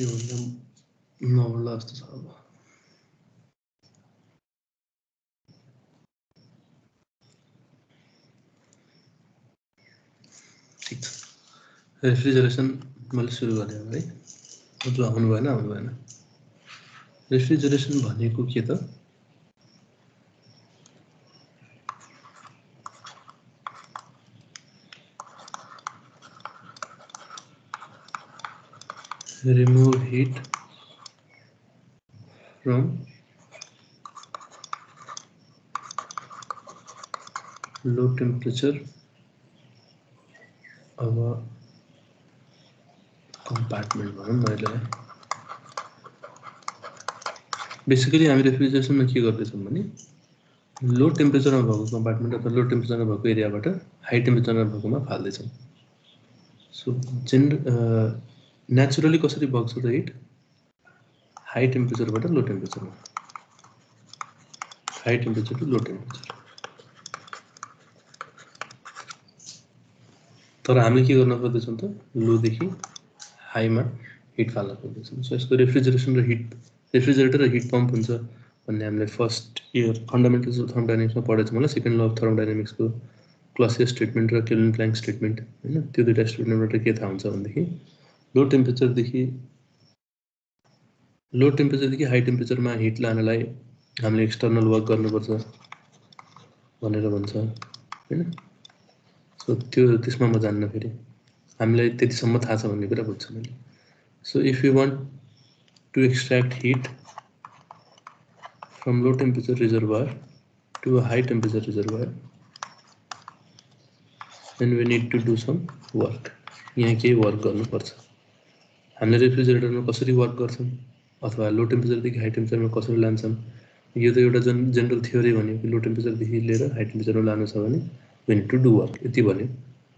योभन्दा नबढ्ला जस्तो छ अब ठिक छ रेफ्रिजरेसन मैले सुरु गरेँ है अझ आउनु भएन आउनु भएन रेफ्रिजरेसन भनेको के त remove heat from low temperature a compartment भनौँ न यसलाई बेसिकली हामी रेफ्रिजरेसनमा के गर्दैछौँ भने लो टेम्परेचरमा भएको कम्पार्टमेन्ट अथवा लो टेम्परेचरमा भएको एरियाबाट हाई टेम्परेचरमा भएकोमा फाल्दैछौँ सो जेन नेचुरली कसरी बग्छ त हिट हाई टेम्परेचरबाट low टेम्परेचरमा high temperature to low temperature तर हामीले के गर्न पर्दैछौँ त? लोदेखि हाईमा हिट फाल्न पर्दैछौँ सो यसको रेफ्रिजरेसन र हिट रेफ्रिजरेटर र हिट पम्प हुन्छ भन्ने हामीले फर्स्ट इयर फन्डामेन्टल्स अफ थर्मोडाइनामिक्समा पढेको छ मलाई सेकेन्ड ल अफ थर्मोडाइनामिक्सको क्लासियस स्टेटमेन्ट र केलिन प्लाङ्क स्टेटमेन्ट होइन? त्यो दुइटा स्टेटमेन्टबाट के थाहा हुन्छ भनेदेखि लो टेम्परेचरदेखि लो टेम्परेचरदेखि हाई टेम्परेचरमा हिट लानलाई हामीले एक्सटर्नल वर्क गर्नुपर्छ भनेर भन्छ होइन? सो त्यो त्यसमा म जान्न फेरि। हामीलाई त्यतिसम्म थाहा छ भन्ने कुरा बुझ्छु मैले। So if you want to extract heat from low temperature reservoir to high temperature reservoir then we need to do some work यहाँ केही वर्क गर्नुपर्छ। हामीले रेफ्रिजरेटरमा कसरी वर्क गर्छौँ? अथवा लो टेम्परेचरदेखि हाई टेम्परेचरमा कसरी लान्छौँ? यो त एउटा जन जेनरल थ्योरी भन्यो कि लो टेम्परेचरदेखि लिएर हाई टेम्परेचरमा लानु छ भने वी टु डु वर्क यति भन्यो।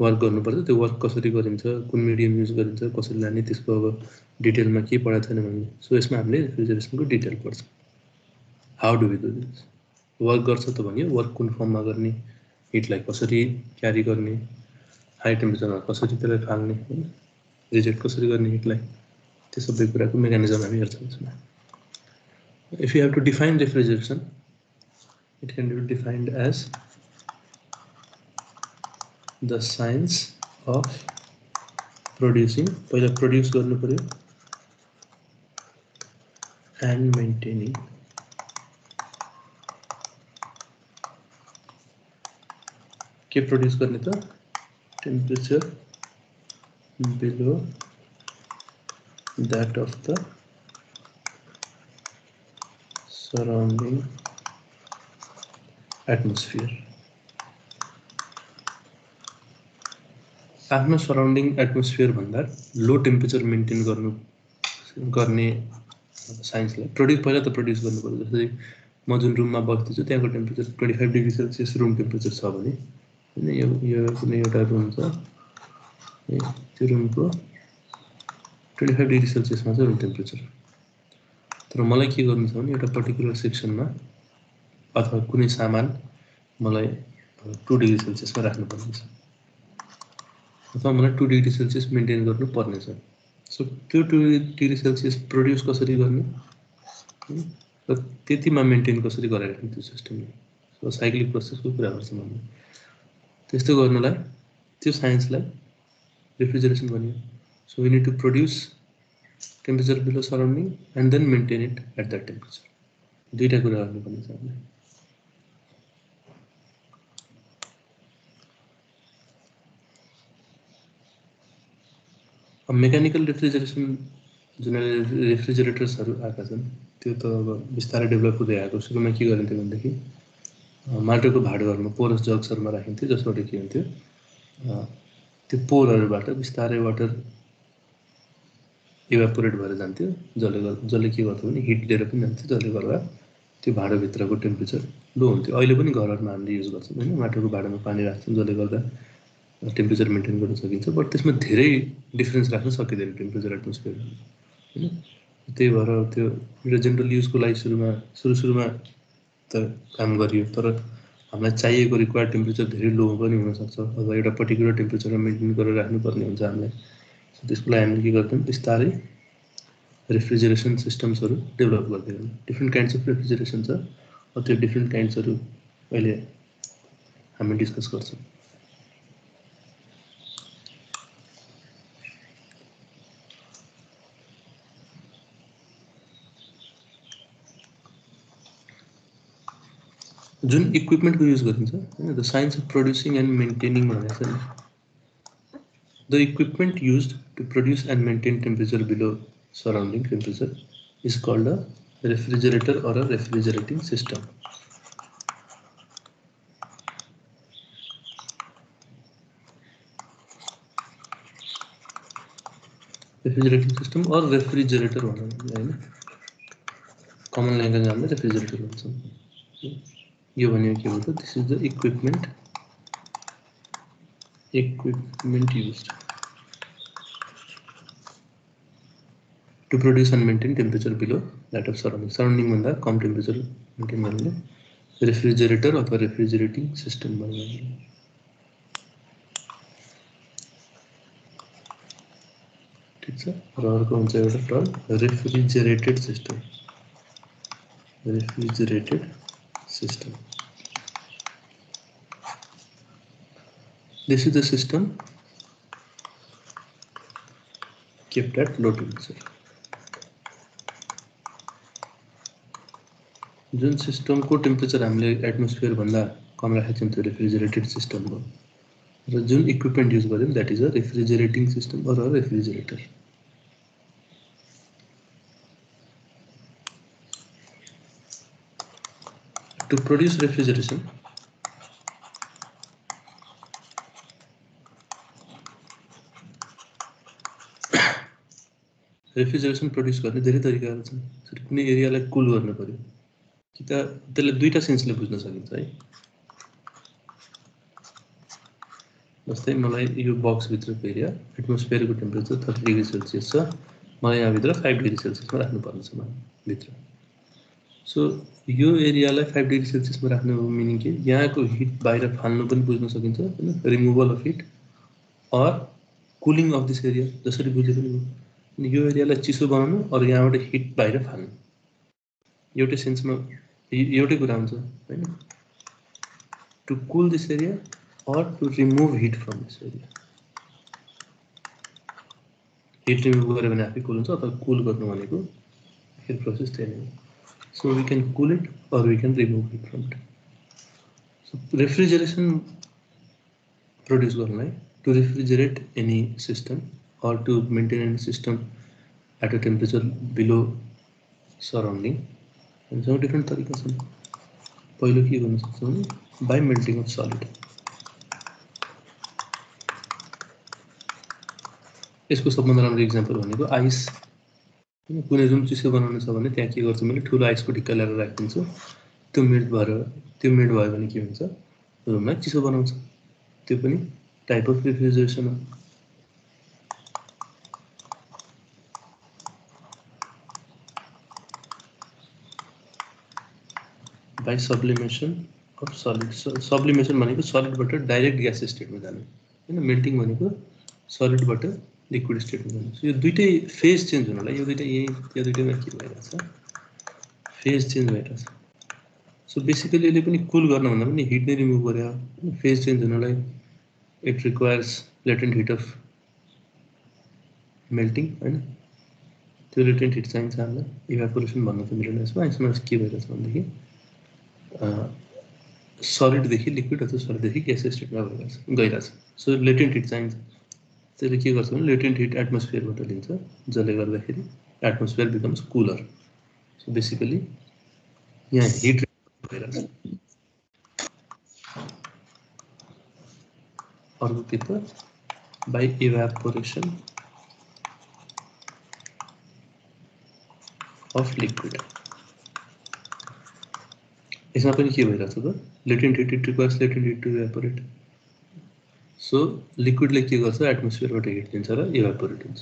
वर्क गर्नुपर्छ। त्यो वर्क कसरी गरिन्छ कुन मिडियम युज गरिन्छ कसरी लाने त्यसको अब डिटेलमा के पढाएको छैन भने। सो यसमा हामीले रेफ्रिजरेसनको डिटेल पढ्छ। How do we do this work गर्छ त भन्यो। वर्क कुन फर्ममा गर्ने? हिटलाई कसरी क्यारी गर्ने? हाई टेम्परेचरमा कसरी त्यसलाई फाल्ने? होइन रिजेक्ट कसरी गर्ने हिटलाई त्यो सबै कुराको मेकानिजम हामी हेर्छौँ if you have to define refrigeration it can be defined as the science of producing पहिला प्रड्युस गर्नु पऱ्यो एन्ड मेन्टेनिङ के प्रड्युस गर्ने त temperature below that of the surrounding atmosphere. आफ्नो सराउन्डिङ एटमोस्फियरभन्दा लो टेम्परेचर मेन्टेन गर्नु गर्ने साइन्सलाई प्रड्युस पहिला त प्रड्युस गर्नु पर्यो जस्तै म जुन रुममा बस्दैछु त्यहाँको temperature twenty five degree Celsius room temperature छ भने होइन यो यो कुनै एउटा रुम छ। त्यो रुमको ट्वेन्टी फाइभ डिग्री सेल्सियसमा चाहिँ रुम टेम्परेचर तर मलाई के गर्नु छ भने एउटा पर्टिकुलर सेक्सनमा अथवा कुनै सामान मलाई टु डिग्री सेल्सियसमा राख्नुपर्ने छ अथवा मलाई टु डिग्री सेल्सियस मेन्टेन गर्नु पर्नेछ सो त्यो टु डिग्री सेल्सियस प्रड्युस कसरी गर्ने र त्यतिमा मेन्टेन कसरी गराइराख्ने त्यो सिस्टमले सो साइक्लिक प्रोसेसको कुरा गर्छ भन्ने त्यस्तो गर्नलाई त्यो साइन्सलाई refrigeration value. So we need to produce temperature below surrounding and then maintain it at that temperature. दुईवटा कुरा गर्नुपर्ने छ हामीलाई मेकानिकल रेफ्रिजरेसन जुन रेफ्रिजरेटर्सहरू आएका छन्, त्यो त अब बिस्तारै डेभलप हुँदै आएको सुरुमा के गरिन्थ्यो भनेदेखि माटोको भाँडोहरूमा पोरस जग्सहरूमा राखिन्थ्यो, जसबाट के त्यो पोलहरूबाट बिस्तारै वाटर इभापोरेट भएर जान्थ्यो। जसले गर्दा जसले के गर्थ्यो भने हिट लिएर पनि जान्थ्यो। जसले गर्दा त्यो भाँडोभित्रको टेम्परेचर लो हुन्थ्यो। अहिले पनि घरहरूमा हामीले युज गर्छौँ होइन? माटोको भाँडामा पानी राख्छौँ जसले गर्दा टेम्परेचर मेन्टेन गर्न सकिन्छ। बट त्यसमा धेरै डिफ्रेन्स राख्न सकिँदैन टेम्परेचर एटमोस्फियर होइन? त्यही भएर त्यो जेनरल युजको लागि सुरुमा सुरु सुरुमा त काम गरियो तर हामीलाई चाहिएको रिक्वायर्ड टेम्परेचर धेरै लो पनि हुनसक्छ। अथवा एउटा पर्टिकुलर टेम्परेचरमा मेन्टेन गरेर राख्नुपर्ने हुन्छ हामीलाई। त्यसको लागि हामीले के गर्छौँ बिस्तारै रेफ्रिजरेसन सिस्टम्सहरू डेभलप गर्दै गर्नु डिफ्रेन्ट काइन्ड्स अफ रेफ्रिजरेसन छ त्यो डिफ्रेन्ट काइन्ड्सहरू अहिले हामी डिस्कस गर्छौँ। जुन इक्विपमेन्टको युज गरिन्छ होइन the science of producing and maintaining भनेको छ नि the equipment use to produce and maintain temperature below surrounding temperature is called a refrigerator or a refrigerating system refrigerating system or refrigerator भनौँ होइन common language हामीले refrigerator भन्छौँ यो भनेको के हो? त this is the equipment equipment use to produce and maintain temperature below that of surrounding सराउन्डिङभन्दा कम टेम्परेचर मेन्टेन गर्नुले रेफ्रिजरेटर अथवा रेफ्रिजरेटिङ सिस्टम भन्नु ठिक छ र अर्को हुन्छ एउटा term refrigerated system refrigerated system. This is the system kept at low temperature. जुन सिस्टमको टेम्परेचर हामीले एटमोस्फियरभन्दा कम राखेको छौँ त्यो रेफ्रिजरेटेड सिस्टम र जुन इक्विपमेन्ट युज गऱ्यौँ that is a refrigerating system or a refrigerator to produce refrigeration refrigeration produce गर्ने धेरै तरिकाहरू छन्। कुनै एरियालाई कुल गर्नु पऱ्यो कि त त्यसलाई दुईवटा सेन्सले बुझ्न सकिन्छ है। जस्तै मलाई यो बक्सभित्रको एरिया एटमोस्फियरको टेम्परेचर थर्टी डिग्री सेल्सियस छ। मलाई यहाँभित्र फाइभ डिग्री सेल्सियसमा राख्नुपर्ने छ मलाई भित्र सो यो एरियालाई फाइभ डिग्री सेल्सियसमा राख्नु मिनिङ के? यहाँको हिट बाहिर फाल्नु पनि बुझ्न सकिन्छ होइन? Removal of heat or cooling of this area जसरी बुझे पनि यो एरियालाई चिसो बनाउनु अरू यहाँबाट हिट बाहिर फाल्नु एउटै सेन्समा एउटै कुरा हुन्छ होइन to cool this area or to remove heat from this area heat गऱ्यो भने आफै कुल अथवा कुल गर्नु भनेको प्रोसेस त्यही नै हो So we can cool it or we can remove it from it. So refrigeration produce right? to refrigerate any system or to maintain any system at a temperature below surrounding. And some different tarikas are पहिलो के गर्न सक्छौँ by melting solid यसको सबभन्दा राम्रो example भनेको ice कुनै room चिसो बनाउनु छ भने त्यहाँ के गर्छु मैले ठुलो आइसको ढिक्का ल्याएर राखिदिन्छु त्यो मिड भएर त्यो मिड भयो भने के हुन्छ रुमलाई चिसो बनाउँछ त्यो पनि टाइप अफ रिफ्रिजरेसन हो by sublimation of solid sublimation भनेको सलिडबाट डाइरेक्ट ग्यास स्टेटमा जाने। होइन मेल्टिङ भनेको सलिडबाट लिक्विड स्टेटमा जान्छ यो दुइटै फेज चेन्ज हुनलाई यो दुइटै यही यो दुइटैमा के भइरहेछ फेज चेन्ज भइरहेछ सो बेसिकली यसले पनि कुल गर्न भन्दा पनि हिट नै रिमुभ गरे फेज चेन्ज हुनलाई it requires latent heat of melting होइन त्यो लेटेन्ट हिट चाहिन्छ हामीलाई। इभ्यापोरेसन भन्नु त मिलेन यसमा। यसमा के भइरहेछ भनेदेखि सलिडदेखि लिक्विड अथवा सलिडदेखि ग्यास स्टेटमा भइरहेछ गइरहेछ सो। लेटेन्ट हिट त्यसले के लेटेन्ट हिट एटमोस्फियरबाट लिन्छ जसले गर्दाखेरि atmosphere becomes cooler so basically यहाँ हिट भइरहेछ अर्को बाई इभ्यापोरेसन अफ लिक्विड यसमा पनि के भइरहेछ त latent heat requires latent heat to evaporate so लिक्विडले के गर्छ एटमोस्फियरबाट हिट दिन्छ र इभापोरेट हुन्छ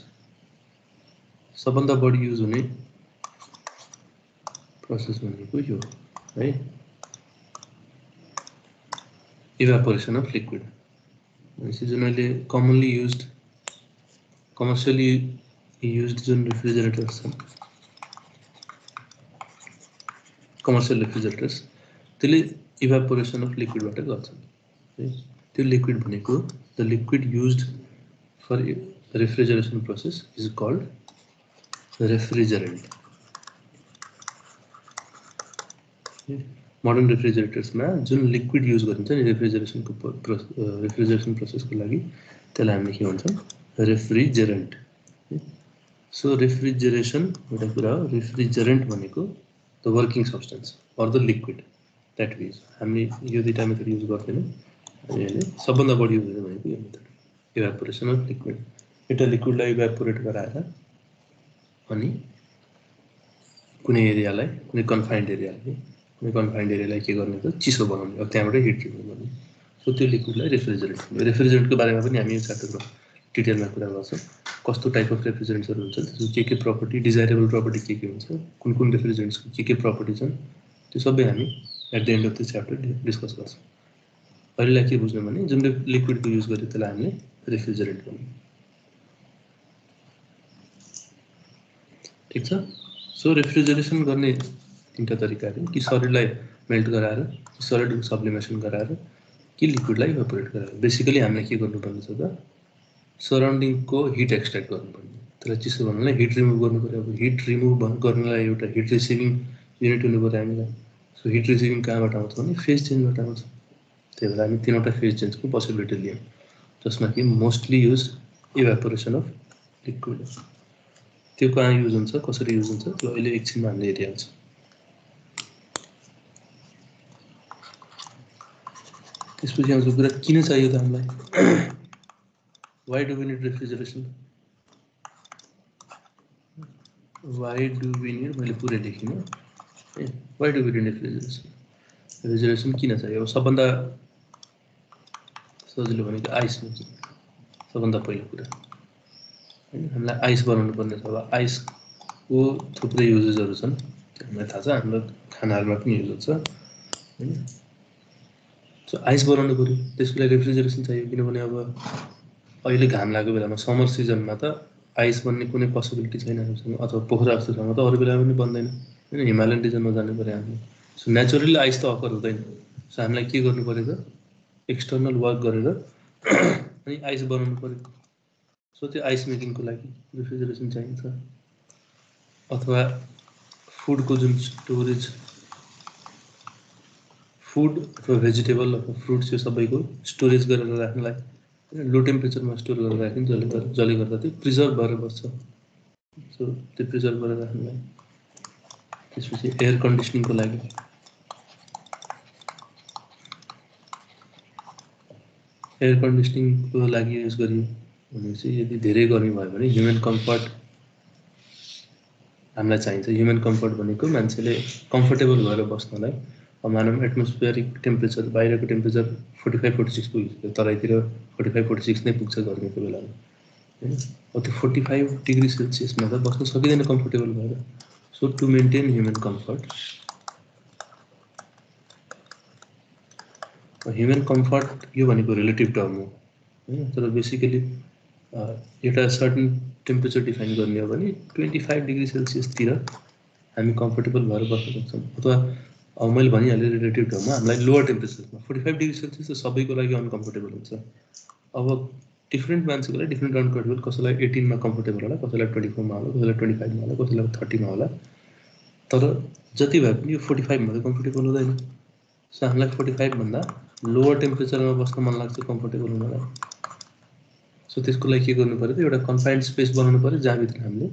सबभन्दा बढी युज हुने प्रोसेस भनेको यो है इभापोरेसन अफ लिक्विड भनेपछि जुन अहिले कमनली युज कमर्सियली युज जुन रेफ्रिजरेटर्स छन् कमर्सियल रेफ्रिजरेटर्स त्यसले इभापोरेसन अफ लिक्विडबाट गर्छन् है? त्यो लिक्विड भनेको the liquid use for refrigeration process is called refrigerant modern रेफ्रिजरेटर्समा जुन लिक्विड युज गरिन्छ नि रेफ्रिजरेसनको रेफ्रिजरेसन प्रोसेसको लागि त्यसलाई हामीले के भन्छौँ? रेफ्रिजरेन्ट सो रेफ्रिजरेसन एउटा कुरा हो। रेफ्रिजरेन्ट भनेको the working substance or the liquid that use हामीले यो दुइटा मेथड युज गर्दैनौँ अहिले सबभन्दा बढी युज हुने भनेको यो मेथड इभ्यापोरेसन अफ लिक्विड एउटा लिक्विडलाई इभ्यापोरेट गराएर अनि कुनै एरियालाई कुनै कन्फाइन्ड एरियालाई कुनै कन्फाइन्ड एरियालाई के गर्ने त चिसो बनाउने अब त्यहाँबाटै हिट रिमुभ गर्ने सो त्यो लिक्विडलाई रेफ्रिजरेन्ट रेफ्रिजरेन्टको बारेमा पनि हामी च्याप्टरमा डिटेलमा कुरा गर्छौँ कस्तो टाइप अफ रेफ्रिजरेन्ट्सहरू हुन्छ त्यसको के के प्रपर्टी डिजाइरेबल प्रपर्टी के के हुन्छ कुन कुन रेफ्रिजरेन्ट्सको के के प्रपर्टी छन् त्यो सबै हामी at the end of the chapter discuss गर्छौँ अहिलेलाई के बुझ्नु भने जुन लिक्विडको युज गर्यो त्यसलाई हामीले रेफ्रिजरेन्ट भन्यौँ ठिक छ सो रेफ्रिजरेसन गर्ने तिनवटा तरिकाहरू कि शरीरलाई मेल्ट गराएर सलिडको सब्लिमेसन गराएर कि लिक्विडलाई इभेपोरेट गराएर बेसिकली हामीले के गर्नुपर्ने छ त सराउन्डिङको हिट एक्सट्र्याक्ट गर्नुपर्ने त्यसलाई चिसो भन्नुलाई हिट रिमुभ गर्नु पऱ्यो अब हिट रिमुभ गर्नलाई एउटा हिट रिसिभिङ युनिट हुनु पऱ्यो हामीलाई सो हिट रिसिभिङ कहाँबाट आउँछ भने फेज चेन्जबाट आउँछ त्यही भएर हामी तिनवटा फेज चेन्जको पोसिबिलिटी लियौँ जसमा कि mostly use evaporation of liquid त्यो कहाँ युज हुन्छ कसरी युज हुन्छ त्यो अहिले एकछिनमा हामीले हेरिहाल्छौँ त्यसपछि आउँछ कुरा किन चाहियो त हामीलाई why do need refrigeration why do need मैले पुरै लेखिनँ ए वाइ डु रेफ्रिजरेसन रेफ्रिजरेसन किन चाहियो अब सबभन्दा सजिलो भनेको आइस हुन्छ सबभन्दा पहिलो कुरा होइन हामीलाई आइस बनाउनु पर्ने छ अब आइसको थुप्रै युजेसहरू छन् हामीलाई थाहा छ हाम्रो खानाहरूमा पनि युज हुन्छ होइन सो आइस बनाउनु पऱ्यो त्यसको लागि रेफ्रिजरेसन चाहियो किनभने अब अहिले घाम लागेको बेलामा समर सिजनमा त आइस बन्ने कुनै पोसिबिलिटी छैन हामीसँग अथवा पोखरा जस्तो ठाउँमा त अरू बेलामा पनि बन्दैन होइन हिमालयन रिजनमा जानु पऱ्यो हामीले सो नेचुरली आइस त अकर हुँदैन। सो हामीलाई के गर्नु पऱ्यो त एक्सटर्नल वर्क गरेर अनि आइस बनाउनु पऱ्यो सो त्यो आइस मेकिङको लागि रेफ्रिजरेसन चाहिन्छ। अथवा फुडको जुन स्टोरेज फुड अथवा भेजिटेबल अथवा फ्रुट्स यो सबैको स्टोरेज गरेर राख्नलाई लो टेम्परेचरमा स्टोर गरेर राख्यो जसले जसले गर्दा त्यो प्रिजर्भ भएर बस्छ। सो त्यो प्रिजर्भ गरेर राख्नलाई त्यसपछि एयर कन्डिसनिङको लागि। एयर कन्डिसनिङको लागि युज गरियो भने चाहिँ यदि धेरै गर्मी भयो भने ह्युमन कम्फर्ट हामीलाई चाहिन्छ। ह्युमन कम्फर्ट भनेको मान्छेले कम्फर्टेबल भएर बस्नलाई मानव एटमोस्फियरिक टेम्परेचर बाहिरको temperature forty five forty six पुगिसक्यो तराईतिर फोर्टी फाइभ फोर्टी सिक्स नै पुग्छ गर्मीको बेलामा। होइन? अब त्यो फोर्टी फाइभ डिग्री सेल्सियसमा त बस्न सकिँदैन कम्फोर्टेबल भएर। So to maintain human comfort human comfort यो भनेको रिलेटिभ टर्म हो। होइन तर बेसिकली एउटा सर्टन टेम्परेचर डिफाइन गर्ने हो भने ट्वेन्टी फाइभ डिग्री सेल्सियसतिर हामी कम्फर्टेबल भएर बस्न सक्छौँ अथवा मैले भनिहालेँ रिलेटिभ टर्ममा हामीलाई लोवर टेम्परेचरमा फोर्टी फाइभ डिग्री सेल्सियस त सबैको लागि अनकम्फर्टेबल हुन्छ अब डिफ्रेन्ट मान्छेको लागि डिफ्रेन्ट अनकम्फर्टेबल कसैलाई एटिनमा कम्फर्टेबल होला कसैलाई ट्वेन्टी फोरमा होला कसैलाई ट्वेन्टी फाइभमा होला कसैलाई थर्टीमा होला तर जति भए पनि यो फोर्टी फाइभमा त कम्फर्टेबल हुँदैन सो हामीलाई फोर्टी फाइभभन्दा लोवर टेम्परेचरमा बस्न मन लाग्छ कम्फर्टेबल हुनलाई सो त्यसको लागि के गर्नु पऱ्यो त एउटा कन्फाइन्ड स्पेस बनाउनु पऱ्यो जहाँभित्र हामीले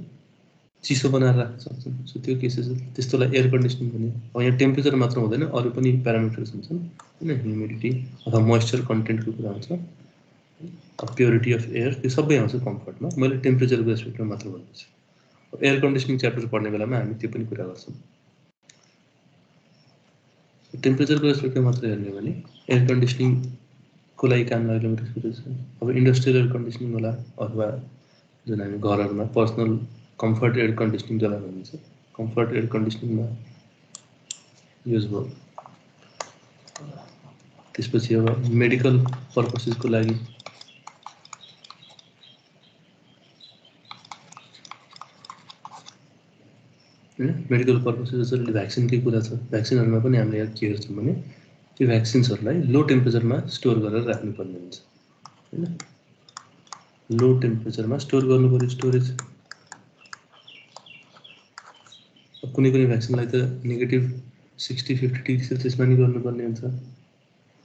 चिसो बनाएर राख्न सक्छौँ सो त्यो केसेस त्यस्तोलाई एयर कन्डिसनिङ भन्यो अब यहाँ टेम्परेचर मात्र हुँदैन अरू पनि प्यारामिटर्स हुन्छन् होइन ह्युमिडिटी अथवा मोइस्चर कन्टेन्टको कुरा हुन्छ प्योरिटी अफ एयर त्यो सबै आउँछ कम्फर्टमा मैले टेम्परेचरको रेस्पेक्टमा मात्र भन्दैछु। एयर कन्डिसनिङ च्याप्टर पढ्ने बेलामा हामी त्यो पनि कुरा गर्छौँ। टेम्परेचरको रेस्पेक्टमा मात्र हेर्ने भने एयर कन्डिसनिङको लागि काम लाग्ने रेफ्रिजरेसन अब इन्डस्ट्रियल एयर कन्डिसनिङ होला अथवा जुन हामी घरहरूमा पर्सनल कम्फर्ट एयर कन्डिसनिङ जसलाई भनिन्छ कम्फर्ट एयर कन्डिसनिङमा युज भयो। त्यसपछि अब मेडिकल पर्पसेसको लागि होइन मेडिकल पर्पसेस जसरी भ्याक्सिनकै कुरा छ भ्याक्सिनहरूमा पनि हामीले यहाँ के हेर्छौँ भने त्यो भ्याक्सिन्सहरूलाई लो टेम्परेचरमा स्टोर गरेर राख्नुपर्ने हुन्छ होइन? लो टेम्परेचरमा स्टोर गर्नु पऱ्यो स्टोरेज कुनै कुनै भ्याक्सिनलाई त नेगेटिभ सिक्सटी फिफ्टी डिग्री सेल्सियसमा नि गर्नुपर्ने हुन्छ।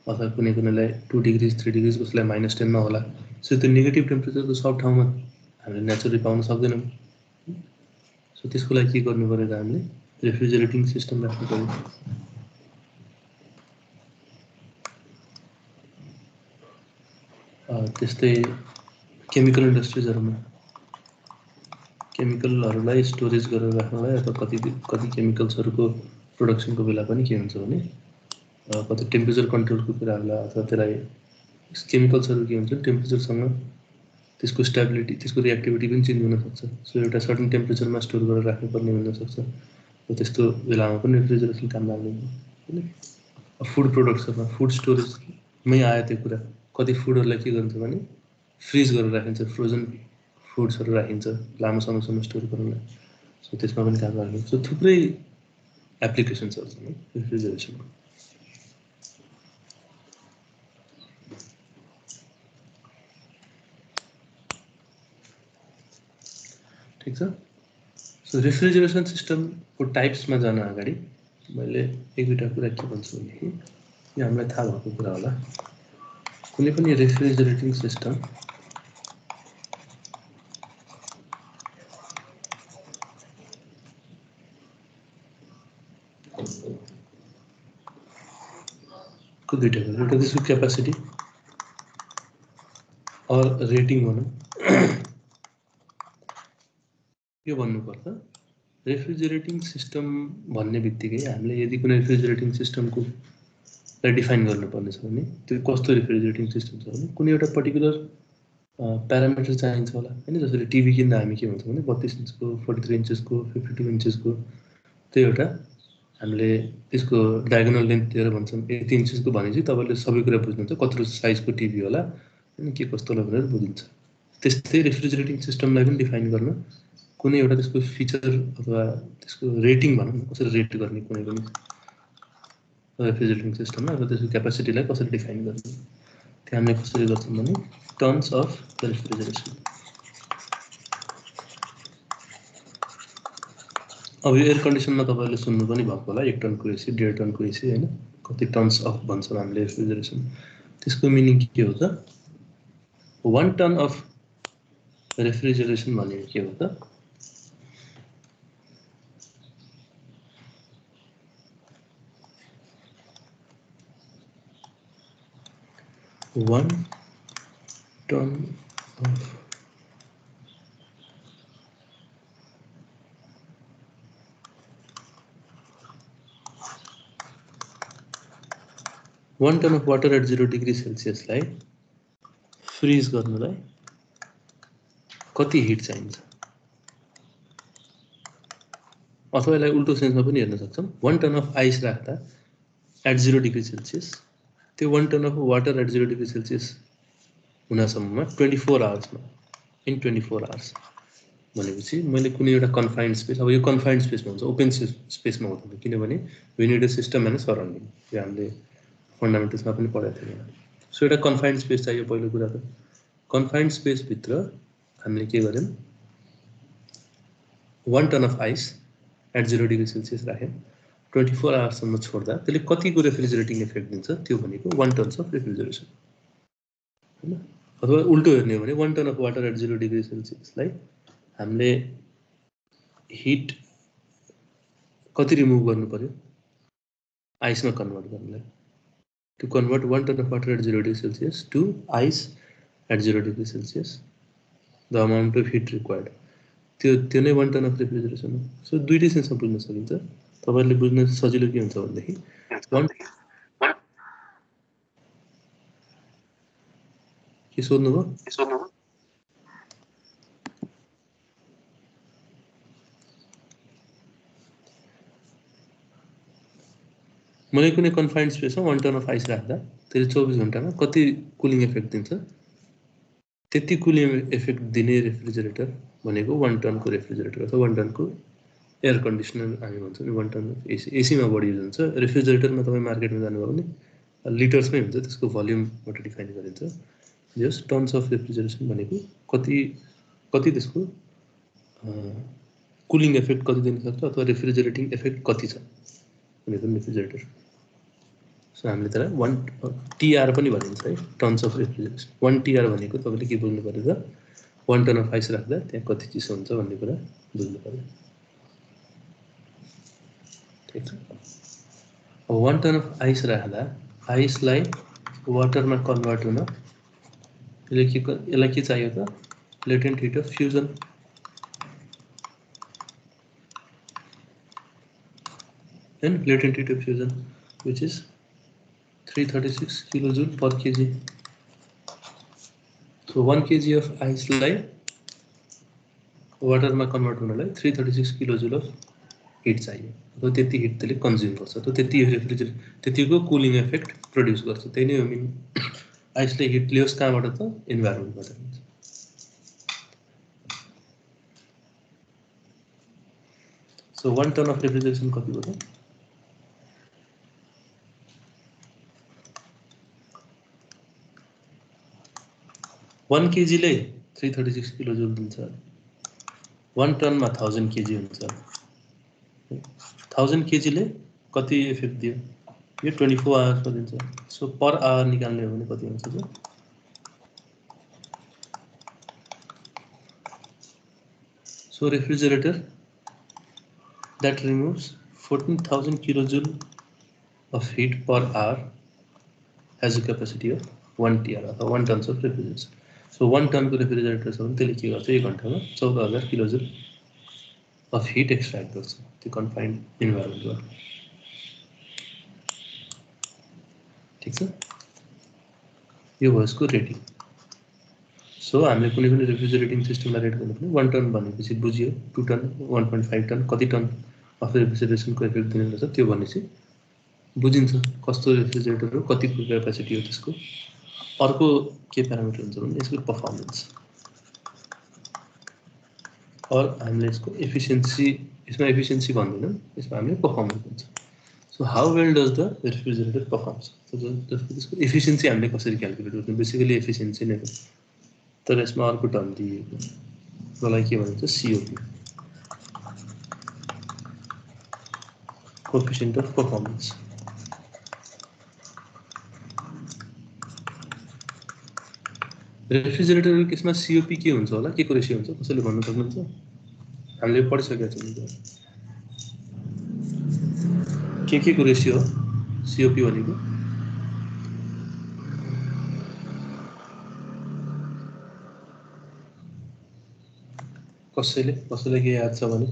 अथवा कुनै कुनैलाई टु डिग्रिज थ्री डिग्रिज कसैलाई माइनस टेनमा होला सो त्यो नेगेटिभ टेम्परेचर त सब ठाउँमा हामीले नेचुरली पाउन सक्दैनौँ। सो त्यसको लागि के गर्नु पऱ्यो त हामीले रेफ्रिजरेटिङ सिस्टम राख्नु पऱ्यो त्यस्तै केमिकल इन्डस्ट्रिजहरूमा केमिकलहरूलाई स्टोरेज गरेर राख्नलाई अथवा कति कति केमिकल्सहरूको प्रोडक्सनको बेला पनि के हुन्छ भने कति टेम्परेचर कन्ट्रोलको कुराहरूलाई अथवा त्यसलाई केमिकल्सहरू के हुन्छ टेम्परेचरसँग त्यसको स्टेबिलिटी त्यसको रिएक्टिभिटी पनि चेन्ज हुनसक्छ। सो एउटा सर्टन टेम्परेचरमा स्टोर गरेर राख्नुपर्ने हुनसक्छ। र त्यस्तो बेलामा पनि रेफ्रिजरेसन काम लाग्दैन। होइन? फुड प्रोडक्ट्सहरूमा फुड स्टोरेजमै आयो त्यो कुरा। कति फुडहरूलाई के गरिन्छ भने फ्रिज गरेर राखिन्छ। फ्रोजन फुड्सहरू राखिन्छ लामो समयसम्म स्टोर गर्नलाई। सो त्यसमा पनि काम लाग्ने सो थुप्रै एप्लिकेसन्सहरू छन् रेफ्रिजरेसनको ठिक सो रेफ्रिजरेसन सिस्टमको टाइप्समा जान अगाडि मैले एक दुईवटा कुरा के भन्छु भनेदेखि यो हामीलाई थाहा भएको कुरा होला कुनै सिस्टम को के भन्नुपर्छ? रेफ्रिजरेटिङ सिस्टम भन्ने बित्तिकै हामीले यदि कुनै रेफ्रिजरेटिङ सिस्टमको डिफाइन गर्नुपर्ने छ भने त्यो कस्तो रेफ्रिजरेटिङ सिस्टम छ भने कुनै एउटा पर्टिकुलर प्यारामिटर चाहिन्छ होला। होइन जसरी टिभी किन्दा हामी के भन्छौँ भने बत्तिस इन्चको फोर्टी थ्री इन्चेसको फिफ्टी टू इन्चेसको त्यो एउटा हामीले त्यसको डायगोनल लेन्थ लिएर भन्छौँ। यति इन्चेसको भने चाहिँ तपाईँले सबै कुरा बुझ्नुहुन्छ। कत्रो साइजको टिभी होला। होइन के कस्तो होला भनेर बुझिन्छ। त्यस्तै रेफ्रिजरेटिङ सिस्टमलाई पनि डिफाइन गर्न कुनै एउटा त्यसको फिचर अथवा त्यसको रेटिङ भनौँ कसरी रेट गर्ने कुनै पनि रेफ्रिजरेटिङ सिस्टममा र त्यसको कसरी डिफाइन गर्ने, त्यो हामीले कसरी गर्छौँ भने टर्म्स अफ द रेफ्रिजरेसन अब यो एयर कन्डिसनमा तपाईँहरूले सुन्नु पनि भएको होला, एक टनको एसी डेढ टनको एसी होइन? कति टन्स अफ भन्छौँ हामीले रेफ्रिजरेसन त्यसको मिनिङ के हो त? वान टन अफ रेफ्रिजरेसन भनेको के हो त? One. Ton of one ton of water at zero degree सेल्सियसलाई freeze गर्नलाई कति हिट चाहिन्छ? अथवा यसलाई उल्टो सेन्समा पनि हेर्न सक्छौँ। वान टन अफ आइस राख्दा एट जिरो डिग्री सेल्सियस त्यो one ton of water at zero degree Celsius हुनसम्ममा twenty four आवर्समा इन ट्वेन्टी फोर आवर्स भनेपछि मैले कुनै एउटा कन्फाइन्ड स्पेस अब यो कन्फाइन्ड स्पेसमा हुन्छ ओपन स्पेसमा हुँदैन किनभने विनिड सिस्टम एन्ड सराउन्डिङ यो हामीले फन्डामेन्टल्समा पनि पढाएको थियौँ सो एउटा कन्फाइन्ड स्पेस चाहियो पहिलो कुरा त। कन्फाइन्ड स्पेसभित्र हामीले के गर्यौँ? One ton of ice at zero degree Celsius राख्यौँ। ट्वेन्टी फोर आवर्ससम्म छोड्दा त्यसले कतिको रेफ्रिजरेटिङ इफेक्ट दिन्छ त्यो भनेको वान टन्स अफ रेफ्रिजरेसन होइन? अथवा उल्टो हेर्ने हो भने one ton of water at zero degree सेल्सियसलाई हामीले हिट कति रिमुभ गर्नु पऱ्यो आइसमा कन्भर्ट गर्नुलाई। To convert 1 ton of water at 0 degree Celsius to ice at 0 degree Celsius, the amount of heat required. त्यो त्यो नै वान टन अफ रेफ्रिजरेसन हो। सो दुइटै सेन्समा बुझ्न सकिन्छ। तपाईँहरूले बुझ्न सजिलो के हुन्छ भनेदेखि? के सोध्नुभयो? मैले कुनै कन्फाइन्ड स्पेसमा वान टन अफ आइस राख्दा त्यसले चौबिस घन्टामा कति कुलिङ इफेक्ट दिन्छ? त्यति कुलिङ इफेक्ट दिने रेफ्रिजरेटर भनेको वान टनको रेफ्रिजरेटर अथवा वान टनको एयर कन्डिसनर हामी भन्छौँ नि वान टन एसी एसीमा बढी युज हुन्छ रेफ्रिजरेटरमा तपाईँ मार्केटमा जानुभयो भने लिटर्समै हुन्छ त्यसको भल्युमबाट डिफाइन गरिन्छ। जस टर्म्स अफ रेफ्रिजरेसन भनेको कति कति त्यसको कुलिङ इफेक्ट कति दिन सक्छ अथवा रेफ्रिजरेटिङ इफेक्ट कति छ? भनेको रेफ्रिजरेटर सो हामीले त्यसलाई वान टिआर पनि भनिन्छ है tons of refrigeration one TR भनेको तपाईँले के बुझ्नु पऱ्यो त? वान टन अफ आइस राख्दा त्यहाँ कति चिसो हुन्छ भन्ने कुरा बुझ्नु पऱ्यो ठिक छ अब वान टन अफ आइस राख्दा आइसलाई वाटरमा कन्भर्ट हुन। यसले के यसलाई के चाहियो त latent heat of fusion and latent heat of fusion which is 336 kilojoule per kg. So 1 kg of ice लाई वाटरमा कन्भर्ट हुनलाई three thirty six kilo joule of heat चाहियो। अब त्यति हिट त्यसले कन्ज्युम गर्छ। त त्यति त्यतिको कुलिङ इफेक्ट प्रड्युस गर्छ। त्यही नै हो मिन आइसले हिट लियोस् कहाँबाट त? इन्भाइरोमेन्टबाट हुन्छ so one ton of refrigeration कति भयो? One केजीले three thirty six kilo joule दिन्छ वान टनमा थाउजन्ड केजी हुन्छ। थाउजन्ड केजीले कति इफेक्ट दियो? यो ट्वेन्टी फोर आवर्समा दिन्छ सो पर आवर निकाल्ने हो भने कति हुन्छ चाहिँ so refrigerator that removes 14,000 kilojoule of heat per hour has a capacity of 1 TR अथवा 1 tons of refrigeration. So one टनको refrigerator छ भने त्यसले के गर्छ? एक घन्टामा चौध हजार किलोजुल अफ हिट एक्सट्र्याक्ट गर्छ त्यो कन्फाइन्ड इन्भाइरोमेन्टबाट ठिक छ यो भयो यसको रेटिङ सो हामीले कुनै पनि रेफ्रिजरेटिङ सिस्टमलाई रेट गर्नु वान टन भनेपछि बुझियो two ton one point five ton कति टन अफ रेफ्रिजरेसनको इफेक्ट दिने रहेछ त्यो भनेपछि बुझिन्छ कस्तो रेफ्रिजरेटर हो कतिको क्यापेसिटी हो त्यसको। अर्को के प्यारामिटर हुन्छ भने यसको पर्फर्मेन्स अर हामीले यसको एफिसियन्सी यसमा एफिसियन्सी भन्दैनौँ यसमा हामीले पर्फर्मेन्स भन्छ so how well does the refrigerator performs त्यसको एफिसियन्सी हामीले कसरी क्यालकुलेट गर्छौँ बेसिकली एफिसियन्सी नै हो तर यसमा अर्को टर्म दिएको जसलाई के भनिन्छ COP coefficient of performance refrigerator केसमा सिओपी के हुन्छ होला? के को रेसियो हुन्छ? कसैले भन्नु सक्नुहुन्छ? हामीले पढिसकेका छौँ के के को रेसियो हो सिओपी भनेको? कसैले कसैलाई के याद छ भने?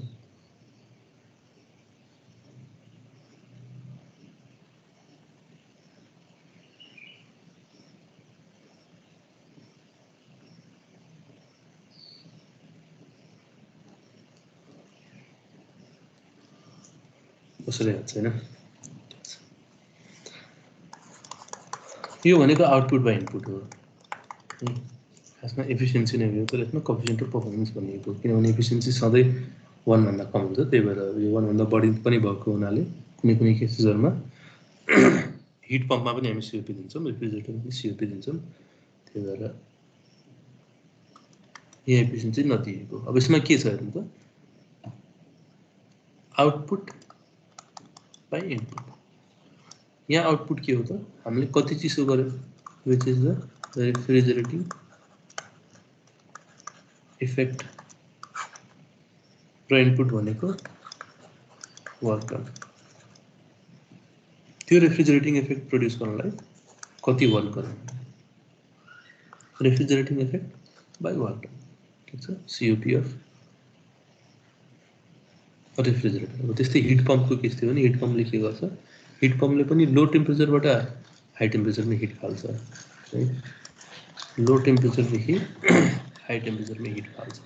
कसैले याद छैन यो भनेको आउटपुट बाई इनपुट हो। खासमा एफिसियन्सी नै हो। तर यसमा कफिसियन्ट पर्फर्मेन्स भनिएको किनभने एफिसियन्सी सधैँ वानभन्दा कम हुन्छ। त्यही भएर यो वानभन्दा बढी पनि भएको हुनाले कुनै कुनै केसेसहरूमा हिट पम्पमा पनि हामी सिओपी दिन्छौँ। रेफ्रिजरेटरमा पनि सिओपी दिन्छौँ। त्यही भएर यहाँ एफिसियन्सी नदिएको। अब यसमा के छ हेर्नु त? आउटपुट इनपुट यहाँ आउटपुट के हो त हामीले कति चिसो गऱ्यो which is the refrigerating effect र इनपुट भनेको वर्क डन इफ़ेक्ट प्रड्युस गर्नलाई कति वर्क गर्यो इफ़ेक्ट बाई वर्क ठिक छ सिओपी अफ रेफ्रिजरेटर अब त्यस्तै हिट पम्पको केस थियो भने हिट पम्पले के गर्छ? हिट पम्पले पनि लो टेम्परेचरबाट हाई टेम्परेचरमै हिट फाल्छ है? लो टेम्परेचरदेखि हाई टेम्परेचरमै हिट फाल्छ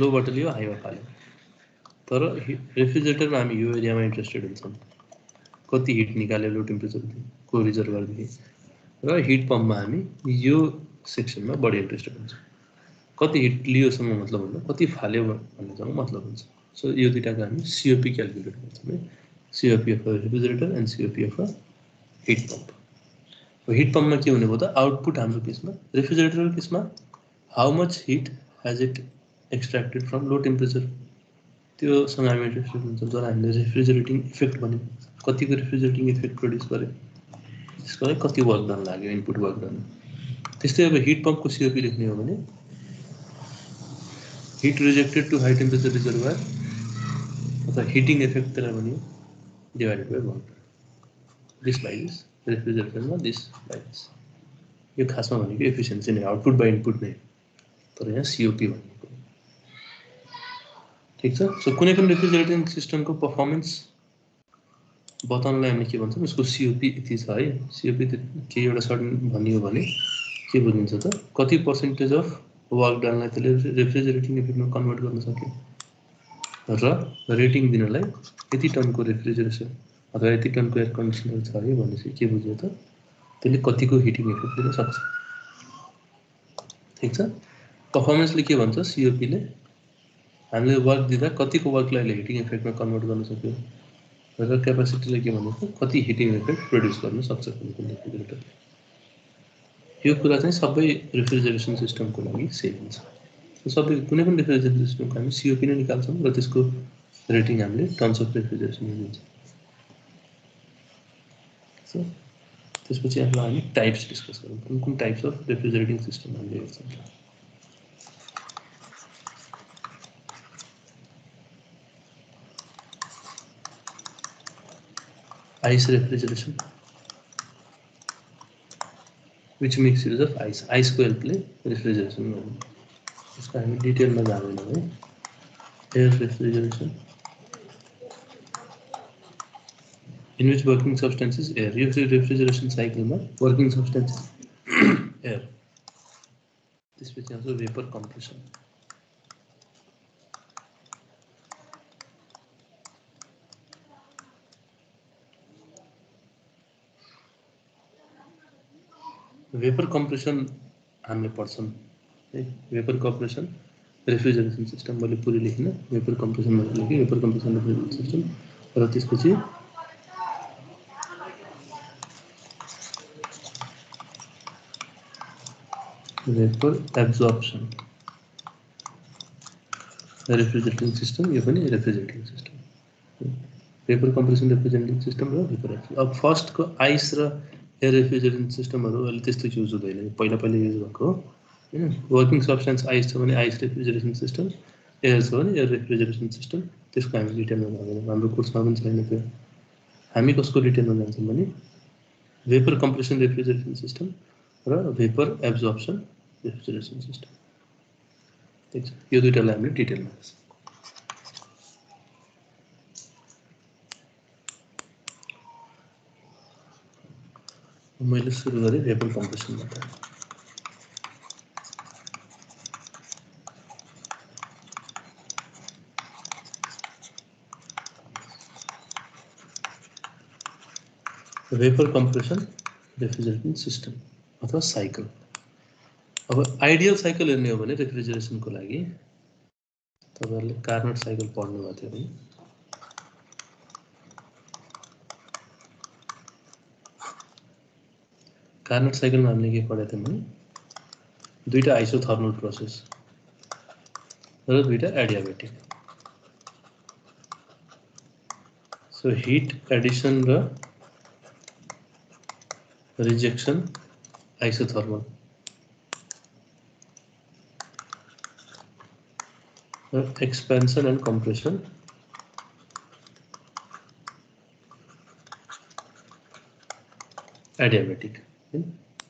लोबाट लियो हाईमा फाल्यो तर रेफ्रिजरेटरमा हामी यो एरियामा इन्ट्रेस्टेड हुन्छौँ। कति हिट निकाल्यो लो टेम्परेचरको रिजर्भरदेखि र हिट पम्पमा हामी यो सेक्सनमा बढी इन्ट्रेस्टेड हुन्छ। कति हिट लियोसम्म मतलब हुन्छ कति फाल्यो भन्नेसँग मतलब हुन्छ। सो यो दुइटाको हामी सिओपी क्यालकुलेट गर्छौँ है। COP of refrigerator and COP of heat pump heat पम्पमा के हुने भयो त आउटपुट हाम्रो केसमा रेफ्रिजरेटरको केसमा how much heat has it extracted from low temperature त्योसँग हामी इन्ट्रेस्टेड हुन्छ जब हामीले रेफ्रिजरेटिङ इफेक्ट भन्यो कतिको रेफ्रिजरेटिङ इफेक्ट प्रड्युस गर्यो त्यसको लागि कति वर्क लाग्यो इनपुट वर्क त्यस्तै अब हिट पम्पको सिओपी लेख्ने हो भने heat rejected to high temperature reservoir अथवा हिटिङ इफेक्ट त्यसलाई भन्यो divided by work this by this रेफ्रिजरेटरमा this by यो खासमा भनेको एफिसियन्सी नै आउटपुट बाई इनपुट नै। तर यहाँ सिओपी भनेको। ठिक छ? सो कुनै पनि रेफ्रिजरेटिङ सिस्टमको पर्फर्मेन्स बताउनलाई हामीले के भन्छौँ? यसको सिओपी यति छ है। सिओपी केही एउटा सर्टन भनियो भने के बुझिन्छ त? कति पर्सेन्टेज अफ वर्क डनलाई त्यसले रेफ्रिजरेटिङ इफेक्टमा कन्भर्ट गर्न सक्यो? र रेटिङ दिनलाई यति टनको रेफ्रिजरेसन अथवा यति टनको एयर कन्डिसनर छ है भनेपछि के बुझ्यो त? त्यसले कतिको हिटिङ इफेक्ट दिन सक्छ? ठिक छ? पर्फर्मेन्सले के भन्छ? सिओपीले हामीले वर्क दिँदा कतिको वर्कलाई अहिले हिटिङ इफेक्टमा कन्भर्ट गर्न सक्यो? र क्यापासिटीले के भनेको कति हिटिङ इफेक्ट प्रड्युस गर्न सक्छ कुनै पनि रेफ्रिजरेटर यो कुरा चाहिँ सबै रेफ्रिजरेसन सिस्टमको लागि सेम हुन्छ। सबै कुनै पनि रेफ्रिजरेसन सिस्टमको हामी सिओपी नै निकाल्छौँ र त्यसको रेटिङ हामीले टर्म्स अफ रेफ्रिजरेसन दिन्छौँ त्यसपछि अब हामी टाइप्स डिस्कस गरौँ कुन कुन टाइप्स अफ रेफ्रिजरेटिङ सिस्टम हामीले हेर्छौँ ice refrigeration, which makes use of ice ice को हेल्पले रेफ्रिजरेसन गर्नु यसको हामी डिटेलमा जाँदैनौँ है। Air in which working substance is air यो चाहिँ रेफ्रिजरेसन साइकलमा वर्किङ सब्सटेन्स एयर त्यसपछि आउँछ वेपर कम्प्रेसन वेपर कम्प्रेसन हामीले पढ्छौँ वेपर कम्प्रेसन रेफ्रिजरेसन सिस्टम मैले पुरै लेखिनँ वेपर कम्प्रेसन भनेर लेखेँ, वेपर कम्प्रेसन रेफ्रिजरेसन सिस्टम र त्यसपछि वेपर एब्जर्प्सन रेफ्रिजरेटिङ सिस्टम, यो पनि refrigerating system. Vapour compression refrigerating system र वेपर अब फर्स्टको आइस र एयर रेफ्रिजरेसन सिस्टमहरू अहिले त्यस्तो युज हुँदैन पहिला पहिला युज भएको हो होइन वर्किङ सब्सटेन्स आइस छ भने आइस रेफ्रिजरेसन सिस्टम एयर छ भने एयर रेफ्रिजरेसन सिस्टम त्यसको हामी डिटेलमा जाँदैनौँ हाम्रो कोर्समा पनि छैन त्यो हामी कसको डिटेलमा जान्छौँ भने भेपर कम्प्रेसन रेफ्रिजरेसन सिस्टम र भेपर एब्जर्प्सन रेफ्रिजरेसन सिस्टम ठिक छ यो दुइटालाई हामीले डिटेलमा जान्छौँ मैले सुरु गरेँ भेपर कम्प्रेसनबाट भेपर कम्प्रेसन रेफ्रिजरेसन सिस्टम अथवा साइकल अब आइडियल साइकल हेर्ने हो भने रेफ्रिजरेसनको लागि तपाईँहरूले कार्नट साइकल पढ्नुभएको थियो भने। कार्नट साइकलमा हामीले के पढाएको थियौँ भने दुईवटा आइसोथर्मल प्रोसेस र दुईवटा एडियाबेटिक सो हिट एडिसन र rejection. Isothermal. Expansion and compression. Adiabatic.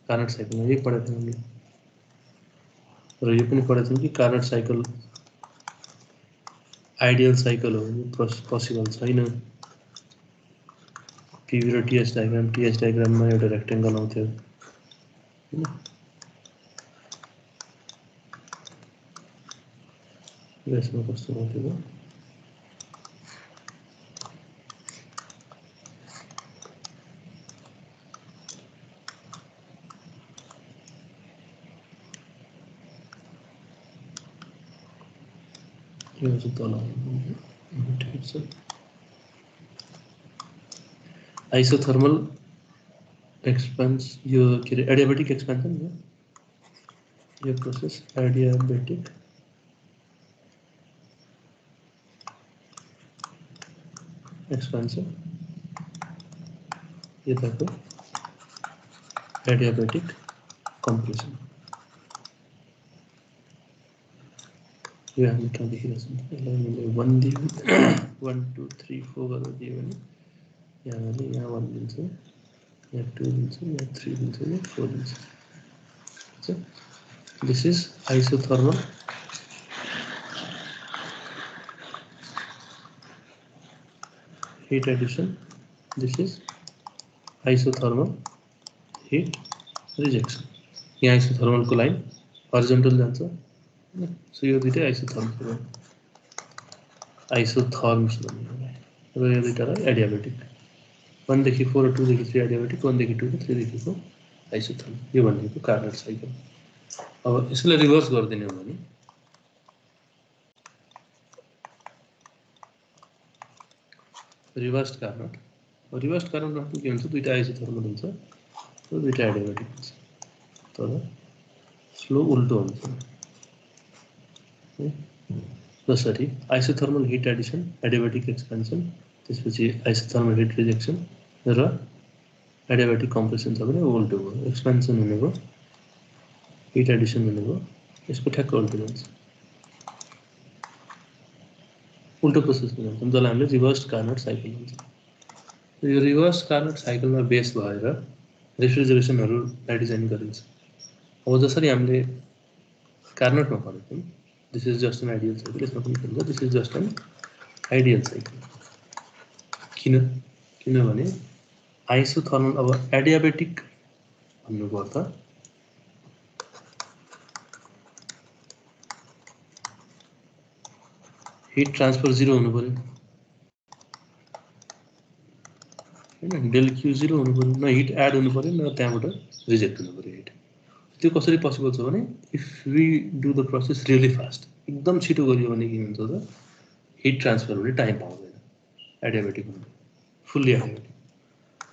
Carnot साइकलमा यही पढाएको थियौँ हामीले र यो पनि पढाएको थियौँ कि कार्नट साइकल आइडियल साइकल हो भने पोसिबल छैन र टिएस डायग्राम टिएस डायग्राममा एउटा रेक्टेङ्गल आउँथ्यो होइन यसमा कस्तो आउँथ्यो यो चाहिँ तल ठिक छ आइसोथर्मल एक्सपेन्स यो के अरे एडियाबेटिक एक्सपेन्सन हो यो प्रोसेस एडियाबेटिक एक्सपेन्सन यताको एडियाबेटिक कम्प्रेसन यो हामी कहाँ देखिरहेको छौँ यसलाई मैले वान दियो। वान टू थ्री फोर गरेर दियो भने यहाँ मैले यहाँ वान दिन्छु यहाँ टू दिन्छु यहाँ थ्री दिन्छु यहाँ फोर दिन्छु। This is isothermal heat addition this is isothermal heat rejection यहाँ आइसोथर्मलको लाइन हरिजन्टल जान्छ। सो यो दुइटै आइसोथर्मल आइसोथर्म्स भन्ने। र यो दुइटालाई एडियाबेटिक वानदेखि फोर र टूदेखि थ्री एडियाबेटिक वानदेखि टू र थ्रीदेखि फोर आइसोथर्मल यो भनेको कार्नर साइकल अब यसलाई रिभर्स गरिदिने हो भने। रिभर्स कार्नट रिभर्स कार्नटमा के हुन्छ? दुइटा आइसोथर्मल हुन्छ। र दुइटा एडियाबेटिक हुन्छ। तर फ्लो उल्टो हुन्छ। जसरी isothermal heat addition adiabatic expansion त्यसपछि आइसोथर्मल हिट रिजेक्सन र एडियाबेटिक कम्प्रेसन छ भने उल्टो भयो एक्सपेन्सन भयो हिट एडिसन भयो यसको ठ्याक्क उल्टो जान्छ उल्टो प्रोसेसमा जान्छौँ जसलाई हामीले रिभर्स कार्नट साइकल भन्छ। यो रिभर्स कार्नट साइकलमा बेस भएर रेफ्रिजरेसनहरूलाई डिजाइन गरिन्छ। अब जसरी हामीले कार्नटमा पढेको थियौँ this is just an ideal cycle यसमा पनि भन्छ this is just an ideal cycle किन? किनभने आइसोथर्मल अब एडियाबेटिक भन्नुको अर्थ हिट ट्रान्सफर जिरो हुनु पऱ्यो। होइन डेल क्यु जिरो हुनु पऱ्यो न हिट एड हुनु पऱ्यो न त्यहाँबाट रिजेक्ट हुनु पऱ्यो हिट त्यो कसरी पोसिबल छ भने if we do the process really fast एकदम छिटो गरियो भने के हुन्छ त हिट ट्रान्सफर हुने टाइम पाउँदैन। एडियाबेटिक फुल्ली एडियाबेटिक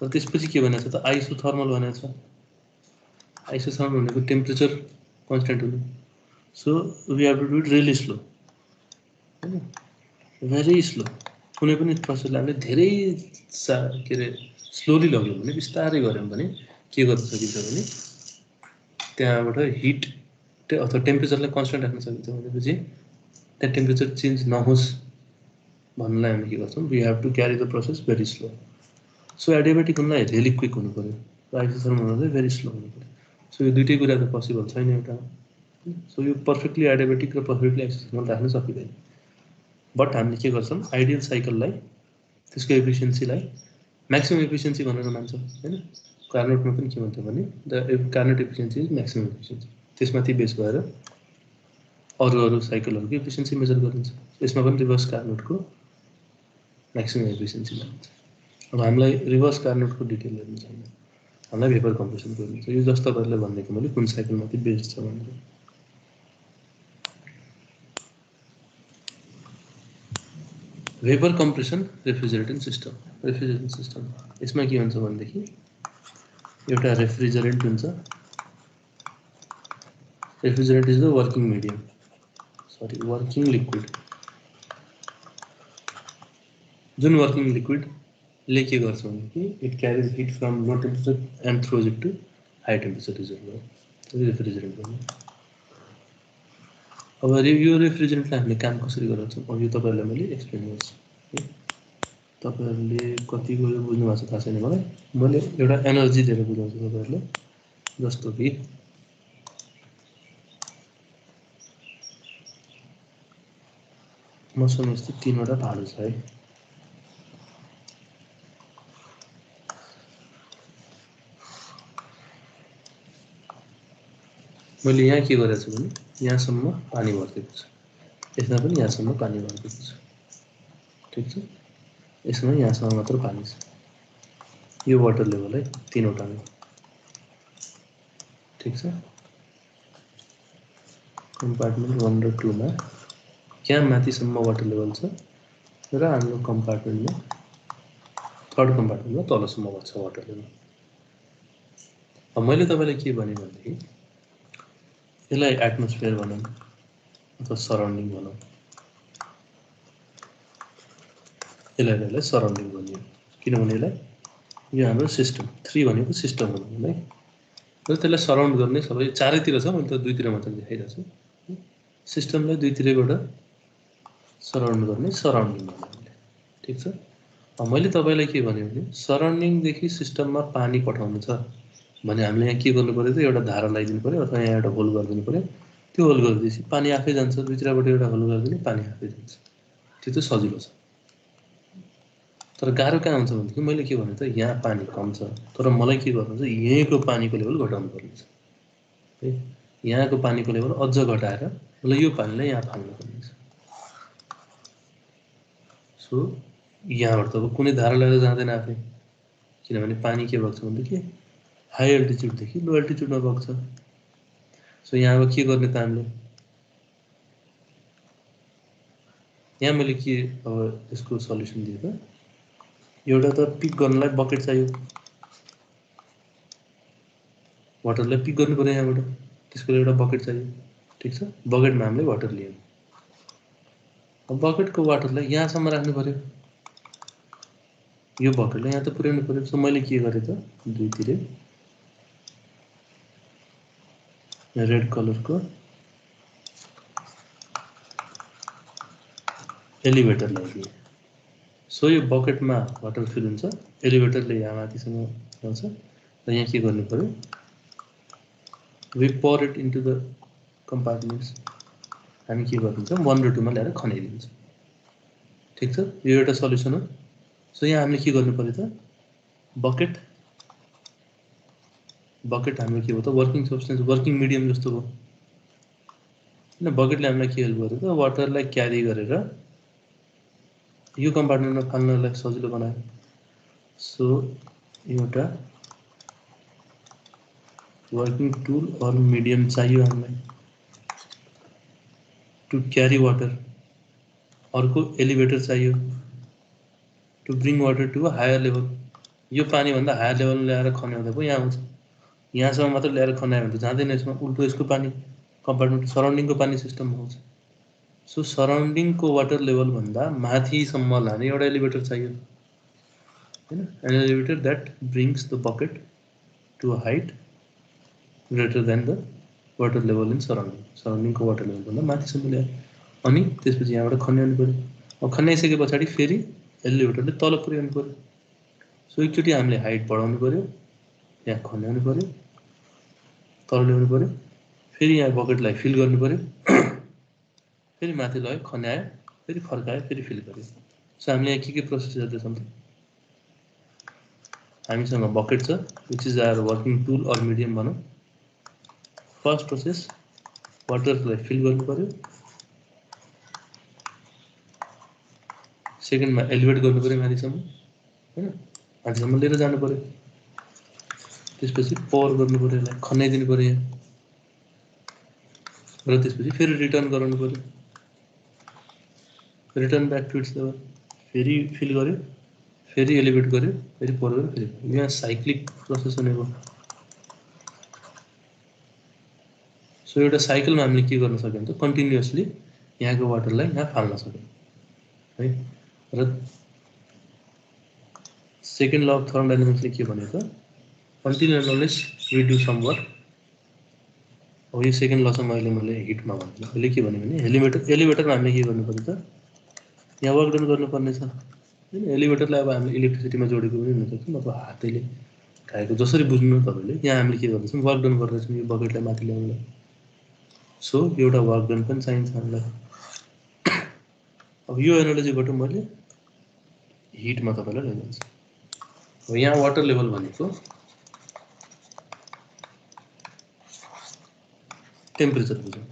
र त्यसपछि के भनेको छ त आइसोथर्मल भनेको छ आइसोथर्मल भनेको टेम्परेचर कन्सटेन्ट हुनु। So we have to do it really slow होइन भेरी स्लो कुनै पनि प्रोसेसलाई हामीले धेरै सा के अरे स्लोली लग्यौँ भने बिस्तारै गऱ्यौँ भने के गर्न सकिन्छ भने त्यहाँबाट हिट अथवा टेम्परेचरलाई कन्सटेन्ट राख्न सकिन्छ भनेपछि त्यहाँ टेम्परेचर चेन्ज नहोस् भन्नलाई हामी के गर्छौँ we have to carry the process very slow so adiabatic हुनलाई रियली क्विक हुनु पऱ्यो। हुनु चाहिँ भेरी स्लो हुनु पऱ्यो। सो यो दुइटै कुरा त पोसिबल छैन एउटा। सो यो पर्फेक्टली एडियाबेटिक र पर्फेक्टली आइसोथर्मल राख्न सकिँदैन। बट हामीले के गर्छौँ? आइडियल साइकललाई त्यसको एफिसियन्सीलाई म्याक्सिमम् एफिसियन्सी भनेर मान्छौँ होइन? कार्नोटमा पनि के भन्छ भने the Carnot efficiency is maximum efficiency त्यसमाथि बेस भएर अरू अरू साइकलहरूको एफिसियन्सी मेजर गरिन्छ। यसमा पनि रिभर्स कार्नोटको म्याक्सिमम् एफिसियन्सी मान्छ अब हामीलाई रिभर्स कार्नोटको डिटेल हेर्नु छैन हामीलाई भेपर कम्प्रेसन गर्नु छ। यो जस्तो तपाईँहरूले भनिदिएको मैले कुन साइकलमाथि बेस्ड छ भनेर। Vapour compression refrigeration system refrigeration system यसमा के हुन्छ भनेदेखि एउटा रेफ्रिजरेन्ट हुन्छ। Refrigerant is the working medium sorry working liquid जुन वर्किङ लिक्विडले के गर्छ भनेदेखि it carries heat from low temperature and throws it to high temperature reserve refrigerant भन्नु अब यो रेफ्रिजरेन्टलाई हामीले काम कसरी गराउँछौँ? अब यो तपाईँहरूलाई मैले एक्सप्लेन गर्छु तपाईँहरूले कति गयो बुझ्नु भएको छ थाहा छैन मलाई। मैले एउटा एनर्जी दिएर बुझाउँछु तपाईँहरूले जस्तो कि मसँग यस्तो तिनवटा भाडो छ है। मैले यहाँ के गरेको छु भने यहाँसम्म पानी भरिदिएको छु। यसमा पनि यहाँसम्म पानी भरिदिएको छु। ठिक छ? यसमा यहाँसम्म मात्र पानी छ। यो वाटर लेभल है तिनवटामा ठिक छ? कम्पार्टमेन्ट वान र टूमा यहाँ माथिसम्म वाटर लेभल छ र हाम्रो कम्पार्टमेन्टमा थर्ड कम्पार्टमेन्टमा तलसम्म बग्छ वाटर लेभल मैले तपाईँलाई के भने भनेदेखि यसलाई एटमोस्फियर भनौँ अथवा सराउन्डिङ भनौँ। यसलाई यसलाई सराउन्डिङ भनियो। किनभने यसलाई यो हाम्रो सिस्टम थ्री भनेको सिस्टम भनौँ है? र त्यसलाई सराउन्ड गर्ने सबै चारैतिर छ मैले त दुईतिर मात्र देखाइरहेको छु सिस्टमलाई दुईतिरबाट सराउन्ड गर्ने सराउन्डिङ भन्नु ठिक छ? मैले तपाईँलाई के भने सराउन्डिङदेखि सिस्टममा पानी पठाउनु छ। भने हामीले यहाँ के गर्नु पऱ्यो त एउटा धारा लगाइदिनु पऱ्यो अथवा यहाँ एउटा होल गरिदिनु पऱ्यो। त्यो होल गरिदिएपछि पानी आफै जान्छ दुईतिरबाट एउटा होल गरिदिने पानी आफै जान्छ। त्यो चाहिँ सजिलो छ। तर गाह्रो कहाँ हुन्छ भनेदेखि मैले के भने त यहाँ पानी कम छ। तर मलाई के गर्नु छ यहीँको पानीको लेभल घटाउनु पर्ने छ है? यहाँको पानीको लेभल अझ घटाएर मलाई यो पानीलाई यहाँ फाल्नु पर्ने छ सो यहाँबाट त अब कुनै धारा लगेर जाँदैन आफै। किनभने पानी के भएको छ भनेदेखि हाई एल्टिच्युडदेखि लो एल्टिच्युडमा बग्छ सो यहाँ अब के गर्ने त हामीले यहाँ मैले के अब यसको सल्युसन दिएँ त एउटा त पिक गर्नलाई बकेट चाहियो वाटरलाई पिक गर्नु पऱ्यो यहाँबाट त्यसको लागि एउटा बकेट चाहियो ठिक छ बकेटमा हामीले वाटर लियौँ। अब बकेटको वाटरलाई यहाँसम्म राख्नु पऱ्यो यो बकेटलाई यहाँ त पुर्याउनु पऱ्यो सो मैले के गरेँ त दुईतिरै रेड कलरको एलिभेटर लगाइदिएँ सो यो बकेटमा वाटर फिल हुन्छ एलिभेटरले यहाँ माथिसम्म आउँछ। र यहाँ के गर्नु पऱ्यो we pour it into the compartments हामी के गरिदिन्छौँ वान र टूमा ल्याएर खनाइदिन्छौँ। ठिक छ? यो एउटा सल्युसन हो। सो यहाँ हामीले के गर्नु पऱ्यो त? बकेट बकेट हाम्रो के भयो त वर्किङ सब्सटेन्स वर्किङ मिडियम जस्तो भयो होइन बकेटले हामीलाई के हेल्प गर्यो त वाटरलाई क्यारी गरेर यो कम्पार्टमेन्टमा फाल्नलाई सजिलो बनायो सो एउटा वर्किङ टुल अर मिडियम चाहियो हामीलाई टु क्यारी वाटर अर्को एलिभेटर चाहियो to bring water to higher level यो पानीभन्दा हायर लेभलमा ल्याएर खन्याउँदा पो यहाँ आउँछ यहाँसम्म मात्र ल्याएर खनायो भने त जाँदैन यसमा। उल्टो यसको पानी कम्पार्टमेन्ट सराउन्डिङको पानी सिस्टममा आउँछ सो सराउन्डिङको वाटर लेभलभन्दा माथिसम्म लाने एउटा एलिभेटर चाहियो। होइन? An elevator that brings the bucket to height greater than the water level in surrounding सराउन्डिङको water लेभलभन्दा माथिसम्म ल्यायो। अनि त्यसपछि यहाँबाट खन्याउनु पऱ्यो। अब खन्याइसके पछाडि फेरि एलिभेटरले तल पुर्याउनु पऱ्यो। सो एकचोटि हामीले हाइट बढाउनु पऱ्यो। यहाँ खन्याउनु पऱ्यो। तल ल्याउनु पऱ्यो फेरि यहाँ बकेटलाई फिल गर्नु पऱ्यो फेरि माथि लग्यो खन्यायो फेरि फर्कायो फेरि फिल गर्यो। सो हामीले यहाँ के के प्रोसेस गर्दैछौँ त हामीसँग बकेट छ which is our working tool or medium भनौँ। फर्स्ट प्रोसेस वाटरलाई फिल गर्नु पऱ्यो सेकेन्डमा एलिभेट गर्नु पऱ्यो माथिसम्म होइन? माथिसम्म लिएर जानु पऱ्यो त्यसपछि पावर गर्नु पऱ्यो यसलाई खनाइदिनु पऱ्यो र त्यसपछि फेरि रिटर्न गराउनु पऱ्यो return back to its level फेरि फिल गऱ्यो फेरि एलिभेट गऱ्यो फेरि पावर गऱ्यो फेरि यहाँ साइक्लिक प्रोसेस हुने भयो सो एउटा साइकलमा हामीले के गर्न सक्यौँ त कन्टिन्युसली यहाँको वाटरलाई यहाँ फाल्न सक्यौँ। है? र सेकेन्ड ल अफ थर्मोडाइनामिक्सले के भन्यो त? Continue knowledge do some work अब यो सेकेन्ड ल चाहिँ मैले हिटमा भन्नु अहिले के भन्यो भने एलिभेटर एलिभेटरमा हामीले के गर्नु पर्यो त यहाँ वर्क डन गर्नुपर्ने छ होइन एलिभेटरलाई अब हामीले इलेक्ट्रिसिटीमा जोडेको पनि हुनसक्छ नत्र हातैले खाएको जसरी बुझ्नु तपाईँले यहाँ हामीले के गर्दैछौँ वर्क डन गर्दैछौँ यो बकेटलाई माथि ल्याउनुलाई सो एउटा वर्क डन पनि चाहिन्छ हामीलाई अब यो एनालोजीबाट मैले हिटमा तपाईँलाई लैजान्छु अब यहाँ वाटर लेभल भनेको टेम्परेचर बुझौँ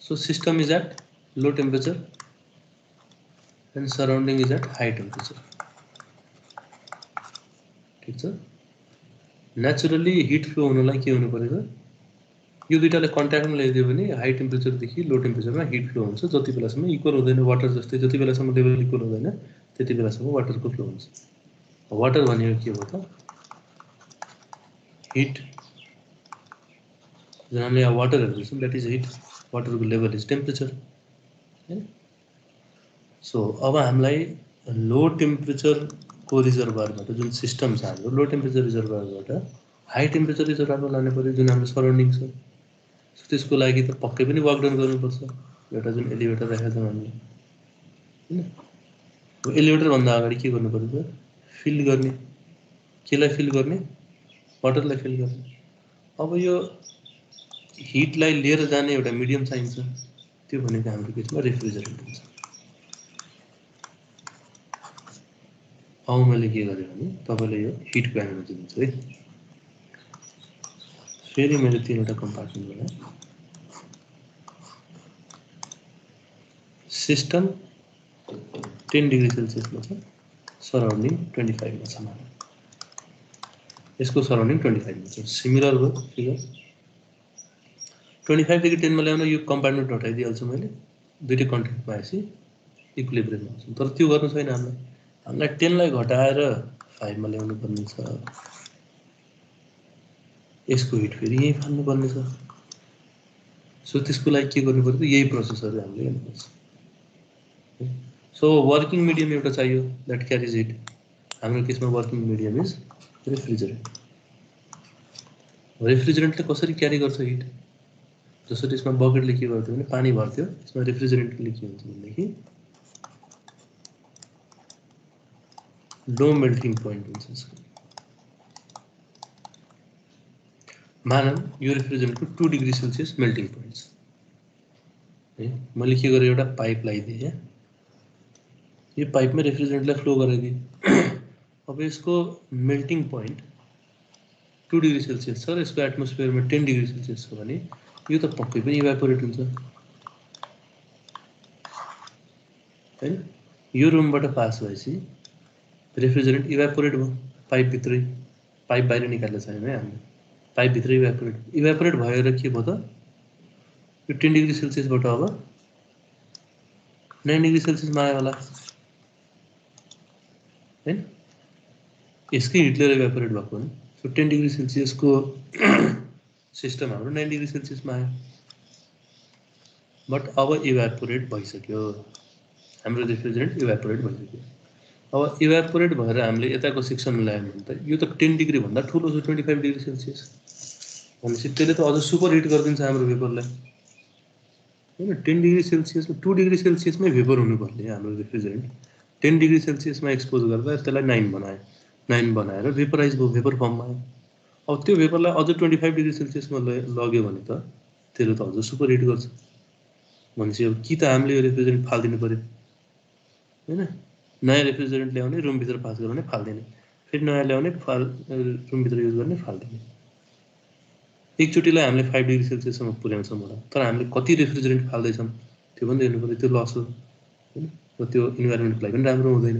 so system is at low temperature and surrounding is at high temperature. ठिक छ नेचुरली हिट फ्लो हुनलाई के हुनु त यो दुइटालाई कन्ट्याक्टमा ल्याइदियो भने हाई टेम्परेचरदेखि लो टेम्परेचरमा हिट फ्लो हुन्छ। जति बेलासम्म इक्वल हुँदैन वाटर जस्तै जति बेलासम्म लेभल इक्वल हुँदैन त्यति बेलासम्म वाटरको फ्लो हुन्छ। वाटर भनेको के हो त? हिट जुन हामीले यहाँ वाटर हेर्दैछौँ द्याट इज हिट वाटरको लेभल इज टेम्परेचर होइन सो अब हामीलाई लो टेम्परेचरको रिजर्भरबाट जुन सिस्टम छ हाम्रो लो टेम्परेचर रिजर्भरबाट हाई टेम्परेचर रिजर्भरमा लानु पऱ्यो जुन हाम्रो सराउन्डिङ छ सो त्यसको लागि त पक्कै पनि वाकडाउन गर्नुपर्छ। एउटा जुन एलिभेटर राखेको छौँ हामीले होइन एलिभेटरभन्दा अगाडि के गर्नु पऱ्यो त फिल गर्ने। केलाई फिल गर्ने? वाटरलाई फिल गर्ने अब यो हिटलाई लिएर जाने एउटा मिडियम चाहिन्छ त्यो भनेको हाम्रो केसमा रेफ्रिजरेन्ट हुन्छ। अब मैले के गरेँ भने तपाईँलाई यो हिटको एनालोजी दिन्छु है। फेरि मैले तिनवटा कम्पार्टमेन्ट बनाएँ। सिस्टम टेन डिग्री सेल्सियसमा छ सराउन्डिङ ट्वेन्टी फाइभमा छ। मलाई यसको सराउन्डिङ ट्वेन्टी फाइभमा छ। सिमिलर भयो फिगर ट्वेन्टी फाइभदेखि टेनमा ल्याउन यो कम्पार्टमेन्ट हटाइदिइहाल्छु मैले। दुइटै कन्ट्याक्टमा आएपछि इक्विलिब्रियममा आउँछ। तर त्यो गर्नु छैन हामीलाई। हामीलाई टेनलाई घटाएर फाइभमा ल्याउनु पर्ने छ। यसको हिट फेरि यहीँ फाल्नुपर्ने छ। सो त्यसको लागि के गर्नु पर्यो यही प्रोसेसहरू हामीले हेर्नुपर्छ सो वर्किङ मिडियम एउटा चाहियो। द्याट क्यारिज हिट हाम्रो केसमा वर्किङ मिडियम इज रेफ्रिजरेन्ट रेफ्रिजरेन्टले कसरी क्यारी गर्छ हिट जसरी यसमा बकेटले के पानी भर्थ्यो यसमा रेफ्रिजरेन्टले के हुन्छ भनेदेखि लो मेल्टिङ पोइन्ट हुन्छ यसको। मानव, यो रेफ्रिजरेन्टको two degree Celsius melting point छ है, मैले के गरेँ पाइप लगाइदिएँ यो पाइपमा रेफ्रिजरेन्टलाई फ्लो गराइदिएँ। अब यसको melting point two degree Celsius छ र यसको एटमोस्फियरमा टेन डिग्री सेल्सियस छ भने यो त पक्कै पनि इभ्यापोरेट हुन्छ। होइन यो रुमबाट पास भएपछि रेफ्रिजरेन्ट इभ्यापोरेट भयो। पाइपभित्रै पाइप बाहिर निकाल्ने छैन है हामीले। पाइपभित्रै इभ्यापोरेट इभ्यापोरेट भएर के भयो त? यो टेन डिग्री सेल्सियसबाट अब नाइन डिग्री सेल्सियसमा आयो होला। होइन यसकै हिटले इभ्यापोरेट भएको हो सो टेन डिग्री सेल्सियसको सिस्टम हाम्रो नाइन डिग्री सेल्सियसमा आयो। बट अब इभ्यापोरेट भइसक्यो। हाम्रो रेफ्रिजरेन्ट इभ्यापोरेट भइसक्यो। अब इभ्यापोरेट भएर हामीले यताको सेक्सनमा ल्यायौँ भने त यो त टेन डिग्रीभन्दा ठुलो छ ट्वेन्टी फाइभ डिग्री सेल्सियस। भनेपछि त्यसले त अझ सुपर हिट गरिदिन्छ हाम्रो भेपरलाई होइन टेन डिग्री सेल्सियसमा टु डिग्री सेल्सियसमै भेपर हुनुपर्ने हाम्रो रेफ्रिजरेन्ट टेन डिग्री सेल्सियसमा एक्सपोज गर्दा त्यसलाई नाइन बनायो। नाइन बनाएर भेपराइज भयो भेपर फर्ममा अब त्यो भेपरलाई अझ ट्वेन्टी फाइभ डिग्री सेल्सियसमा लग्यो भने त त्यसले त अझ सुपर हिट गर्छ। भनेपछि अब कि त हामीले यो रेफ्रिजरेन्ट फालिदिनु पऱ्यो होइन? नयाँ रेफ्रिजरेन्ट ल्याउने रुमभित्र पास गराउने फालिदिने। फेरि नयाँ ल्याउने फाल रुमभित्र युज गर्ने फालिदिने। एकचोटिलाई हामीले फाइभ डिग्री सेल्सियससम्म पुर्याउँछौँ होला तर हामीले कति रेफ्रिजरेन्ट फाल्दैछौँ त्यो पनि हेर्नु पऱ्यो त्यो लस हो। होइन? र त्यो इन्भाइरोमेन्टको लागि पनि राम्रो हुँदैन।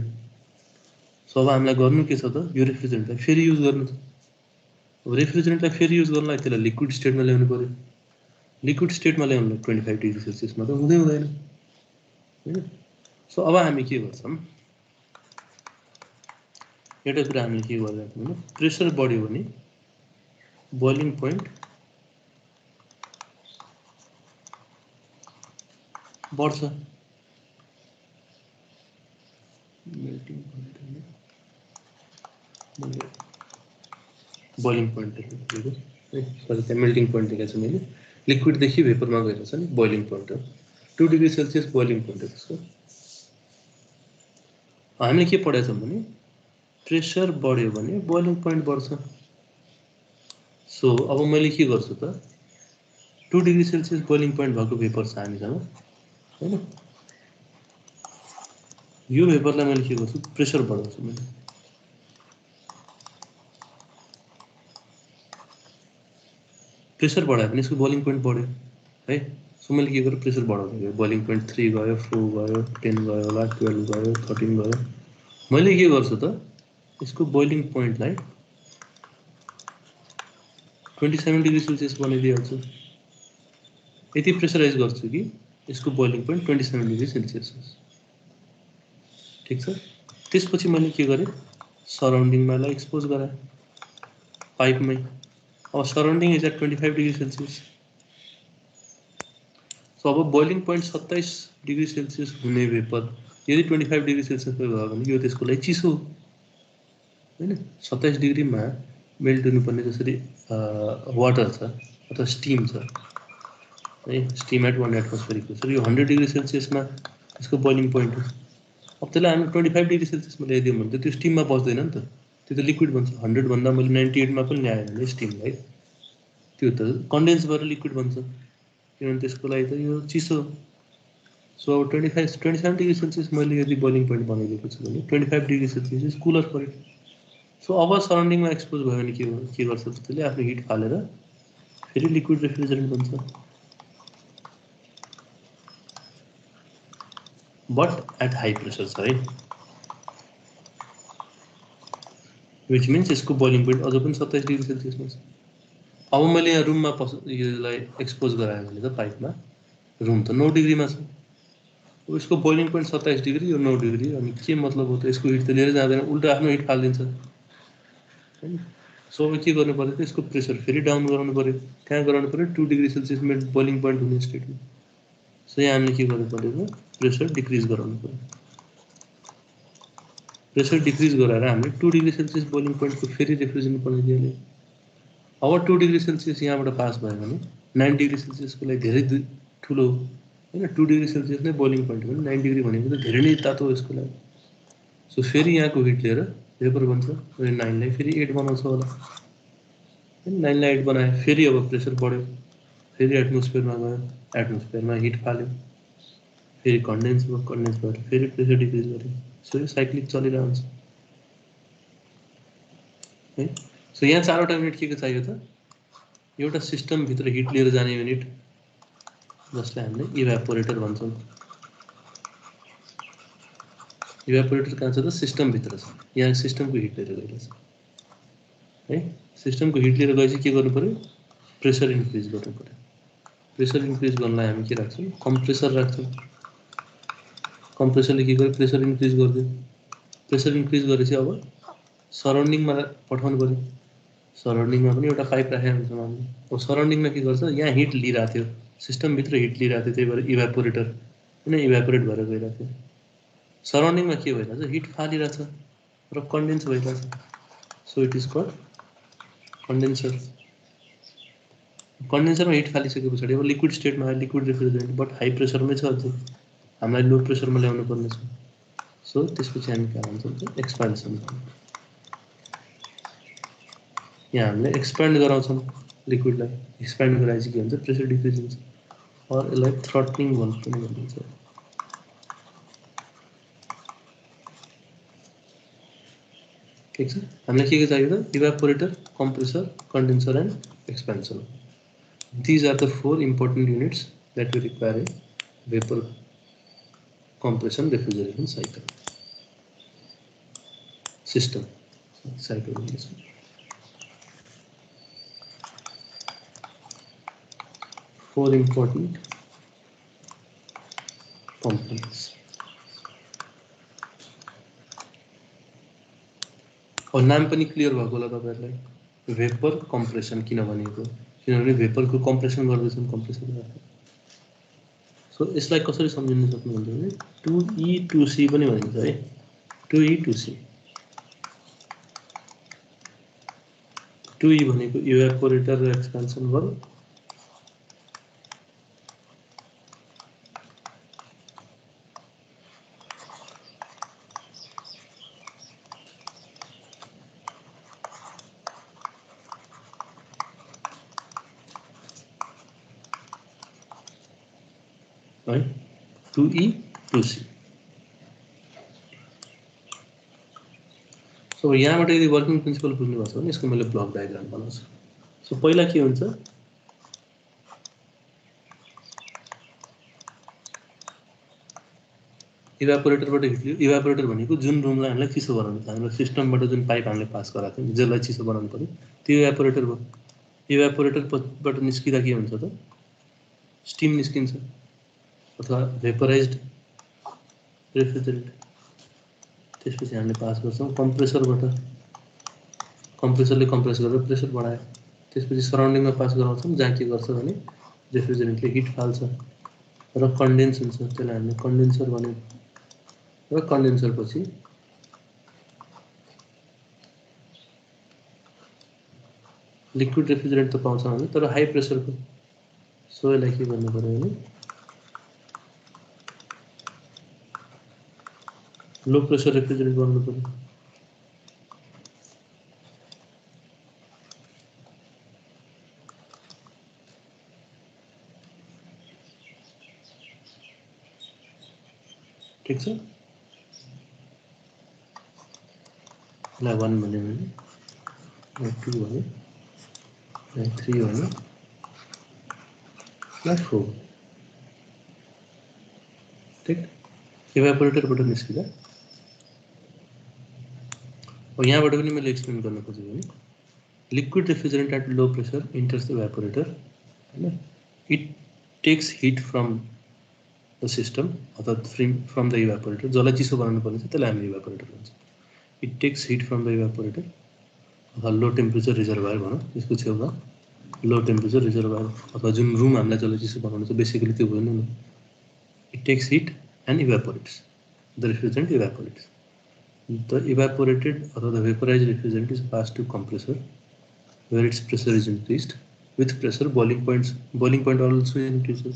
सो अब हामीलाई गर्नु के छ त यो रेफ्रिजरेन्टलाई फेरि युज गर्नु छ अब रेफ्रिजरेन्टलाई फेरि युज गर्नलाई त्यसलाई लिक्विड स्टेटमा ल्याउनु पऱ्यो लिक्विड स्टेटमा ल्याउनु ट्वेन्टी फाइभ डिग्री सेल्सियसमा त हुँदै हुँदैन होइन सो अब हामी के गर्छौँ एउटा कुरा हामीले के गरिरहेको प्रेसर बढ्यो भने बोइलिङ पोइन्ट बढ्छ बोइलिङ पोइन्ट देखेको है सरी त्यहाँ मेल्टिङ पोइन्ट देखाएको छु मैले लिक्विडदेखि भेपरमा गएर छ नि बोइलिङ पोइन्ट हो। Two degree Celsius boiling point हो त्यसको हामीले के पढाएको छौँ भने प्रेसर बढ्यो भने बोइलिङ पोइन्ट बढ्छ सो अब मैले के गर्छु त two degree Celsius boiling point भएको भेपर छ हामीसँग होइन यो भेपरलाई मैले के गर्छु प्रेसर बढाउँछु मैले प्रेसर बढायो भने यसको बोइलिङ पोइन्ट बढ्यो है? सो मैले के गरेँ प्रेसर बढाउँदै गएँ बोइलिङ पोइन्ट थ्री गयो फोर गयो टेन गयो होला टुवेल्भ गयो थर्टिन गयो। मैले के गर्छु त? यसको बोइलिङ पोइन्टलाई ट्वेन्टी सेभेन डिग्री सेल्सियस बनाइदिइहाल्छु। यति प्रेसराइज गर्छु कि यसको boiling point twenty seven degree Celsius होस्। ठिक छ? त्यसपछि मैले के गरेँ? सराउन्डिङमा एक्सपोज गराएँ। पाइपमै। Surrounding is at twenty five degree Celsius so अब बोइलिङ पोइन्ट सत्ताइस डिग्री सेल्सियस हुने वेपर यदि ट्वेन्टी फाइभ डिग्री सेल्सियसमा भयो भने यो त्यसको लागि चिसो होइन सत्ताइस डिग्रीमा मेल्ट हुनुपर्ने जसरी वाटर छ अथवा स्टिम छ है steam at one atmospheric pressure यो हन्ड्रेड डिग्री सेल्सियसमा त्यसको बोइलिङ पोइन्ट हो। अब त्यसलाई हामी ट्वेन्टी फाइभ डिग्री सेल्सियसमा ल्याइदियौँ भने त त्यो स्टिममा बस्दैन नि त। त्यो त लिक्विड बन्छ हन्ड्रेडभन्दा मैले नाइन्टी एटमा पनि ल्याएँ भने स्टिमलाई त्यो त कन्डेन्स भएर लिक्विड बन्छ किनभने त्यसको लागि त यो चिसो. सो अब twenty five twenty seven degree Celsius मैले यदि बोइलिङ पोइन्ट बनाइदिएको छु भने twenty five degree Celsius cooler point so अब सराउन्डिङमा एक्सपोज भयो भने के के गर्छ त्यसले आफ्नो हिट फालेर फेरि लिक्विड रेफ्रिजरेन्ट बन्छ बट एट हाई प्रेसर छ है विच मिन्स यसको बोइलिङ पोइन्ट अझ पनि सत्ताइस डिग्री सेल्सियसमा छ अब मैले यहाँ रुममा पस यसलाई एक्सपोज गराएँ भने त पाइपमा रुम त नौ डिग्रीमा छ। यसको बोइलिङ पोइन्ट सत्ताइस डिग्री यो नौ डिग्री अनि के मतलब हो त यसको हिट त लिएर जाँदैन उल्टा आफ्नो हिट फालिदिन्छ। होइन? सो अब के गर्नु पऱ्यो त यसको प्रेसर फेरि डाउन गराउनु पऱ्यो। कहाँ गराउनु पऱ्यो टु डिग्री सेल्सियसमा बोइलिङ पोइन्ट हुने स्टेटमा सो यहाँ हामीले के गर्नु पऱ्यो त प्रेसर डिक्रिज गराउनु पऱ्यो। प्रेसर डिक्रिज गराएर हामीले टु डिग्री सेल्सियस बोइलिङ पोइन्टको फेरि रेफ्रिजरेन्ट बनाइदिहाल्यो अब टु डिग्री सेल्सियस यहाँबाट पास भयो भने नाइन डिग्री सेल्सियसको लागि धेरै ठुलो होइन टु डिग्री सेल्सियस नै बोइलिङ पोइन्ट हो नाइन डिग्री भनेको त धेरै नै तातो यसको लागि। सो फेरि यहाँको हिट लिएर भेपर बन्छ नाइनलाई फेरि एट बनाउँछ होला। होइन नाइनलाई एट बनायो फेरि अब प्रेसर बढ्यो फेरि एटमोस्फियरमा गयो एटमोस्फियरमा हिट फाल्यो फेरि कन्डेन्स भयो कन्डेन्स भएर फेरि प्रेसर डिक्रिज गर्यो। साइक्लिक चलिरहन्छ है सो यहाँ चारवटा युनिट के के चाहियो त एउटा सिस्टमभित्र हिट लिएर जाने युनिट जसलाई हामीले इभ्यापोरेटर भन्छौँ इभ्यापोरेटर कहाँ छ त सिस्टमभित्र छ यहाँ सिस्टमको हिट लिएर गइरहेछ है सिस्टमको हिट लिएर गएपछि के गर्नु पऱ्यो प्रेसर इन्क्रिज गर्नु पऱ्यो प्रेसर इन्क्रिज गर्नलाई हामी के राख्छौँ कम्प्रेसर राख्छौँ कम्प्रेसरले के गर्यो प्रेसर इन्क्रिज गरिदियो प्रेसर इन्क्रिज गरेपछि अब सराउन्डिङमा पठाउनु पऱ्यो सराउन्डिङमा पनि एउटा पाइप राखेको हुन्छौँ हामीले अब सराउन्डिङमा के गर्छ यहाँ हिट लिइरहेको थियो सिस्टमभित्र हिट लिइरहेको थियो त्यही भएर इभ्यापोरेटर होइन इभ्यापोरेट भएर गइरहेको थियो सराउन्डिङमा के हिट फालिरहेछ र कन्डेन्स भइरहेछ so it is call condenser कन्डेन्सरमा heat फालिसके पछाडि अब लिक्विड स्टेटमा आयो लिक्विड रिफ्रिजरेन्ट बट हाई प्रेसरमै हामीलाई लो प्रेसरमा ल्याउनु पर्ने सो। त्यसपछि हामी के भन्छौँ यहाँ हामीले एक्सप्यान्ड गराउँछौँ लिक्विडलाई एक्सप्यान्ड गराएपछि के प्रेसर डिक्रिज हुन्छ अर यसलाई थ्रटनिङ पनि ठिक हामीलाई के के चाहियो त evaporator compressor condenser and expansion these are the four important units that we require a vapour compression refrigeration cycle system cycle four important components और नाम पनि क्लियर भएको होला तपाईँहरूलाई भेपर कम्प्रेसन किन भनेको किनभने भेपरको कम्प्रेसन गर्दैछौँ कम्प्रेसन सो यसलाई कसरी सम्झिन सक्नुहुन्छ भने टु ई टु सी पनि भनिन्छ है। Two E two C two E भनेको इभ्यापोरेटर र एक्सपेन्सन भयो 2E, 2C. सो यहाँबाट यदि वर्किङ प्रिन्सिपल बुझ्नु भएको छ भने यसको मैले ब्लक डायग्राम बनाउँछु सो पहिला के हुन्छ इभापोरेटरबाट हिट इभापोरेटर भनेको जुन रुमलाई हामीलाई चिसो बनाउनु पर्छ हाम्रो सिस्टमबाट जुन पाइप हामीले पास गराएको थियौँ जसलाई चिसो बनाउनु पऱ्यो त्यो इभापोरेटर भयो इभापोरेटरबाट निस्किँदा के हुन्छ त स्टिम निस्किन्छ अथवा भेपराइज रेफ्रिजरेन्ट त्यसपछि हामीले पास गर्छौँ कम्प्रेसरबाट कम्प्रेसरले कम्प्रेस गरेर प्रेसर बढायो। त्यसपछि सराउन्डिङमा पास गराउँछौँ जहाँ के गर्छ भने रेफ्रिजरेन्टले हिट फाल्छ र कन्डेन्स हुन्छ। त्यसलाई हामीले कन्डेन्सर भन्यो। र कन्डेन्सर पछि लिक्विड रेफ्रिजरेन्ट त पाउँछ हामी तर हाई प्रेसरको सो यसलाई के गर्नु पऱ्यो भने लो प्रेसर रेफ्रिजरेन्ट गर्नु पऱ्यो ठिक छ यसलाई वान भन्यो भने टू भन्यो थ्री भन्यो प्लस फोर ठिक इभ्यापोरेटरबाट निस्किँदा अब यहाँबाट पनि मैले एक्सप्लेन गर्न खोजेँ भने liquid refrigerant at low pressure enters the evaporator होइन? It takes heat from the system अथवा फ्री फ्रम द इभ्यापोरेटर जसलाई चिसो बनाउनु पर्ने छ त्यसलाई हामी इभ्यापोरेटर भन्छ। It takes heat from the evaporator अथवा लो टेम्परेचर रिजर्भायर भनौँ त्यसको छेउमा लो टेम्परेचर रिजर्भायर अथवा जुन रुम हामीलाई जसलाई चिसो बनाउनु छ बेसिकली त्यो भएन नि। It takes heat and evaporates the refrigerant evaporates the evaporated अथवा the vaporize refrigerant is pass to compressor where its pressure is increased. With pressure boiling points boiling point also increases.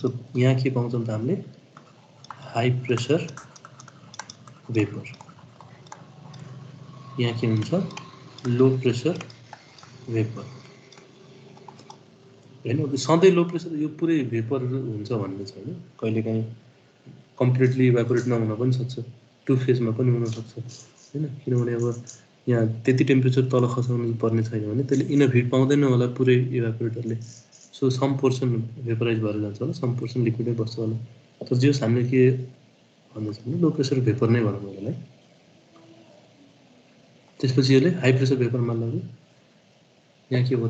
So यहाँ के पाउँछौँ त हामीले high pressure vapour यहाँ के हुन्छ लो pressure vapour होइन सधैँ लो प्रेसर यो पुरै भेपर हुन्छ भन्ने छैन। कहिलेकाहीँ कम्प्लिटली इभ्यापोरेट नहुन पनि सक्छ। टु फेजमा पनि हुनसक्छ होइन? किनभने अब यहाँ त्यति टेम्परेचर तल खसाउनु पर्ने छैन भने त्यसले इनफ हिट पाउँदैन होला पुरै इभ्यापोरेटरले सो सम पोर्सन भेपराइज भएर जान्छ होला सम पोर्सन लिक्विडै बस्छ होला। तर जे हामीले के भन्दैछ भने लो प्रेसर भेपर नै भनौँ यसलाई त्यसपछि यसले हाई प्रेसर भेपरमा लाग्यो। यहाँ के भयो?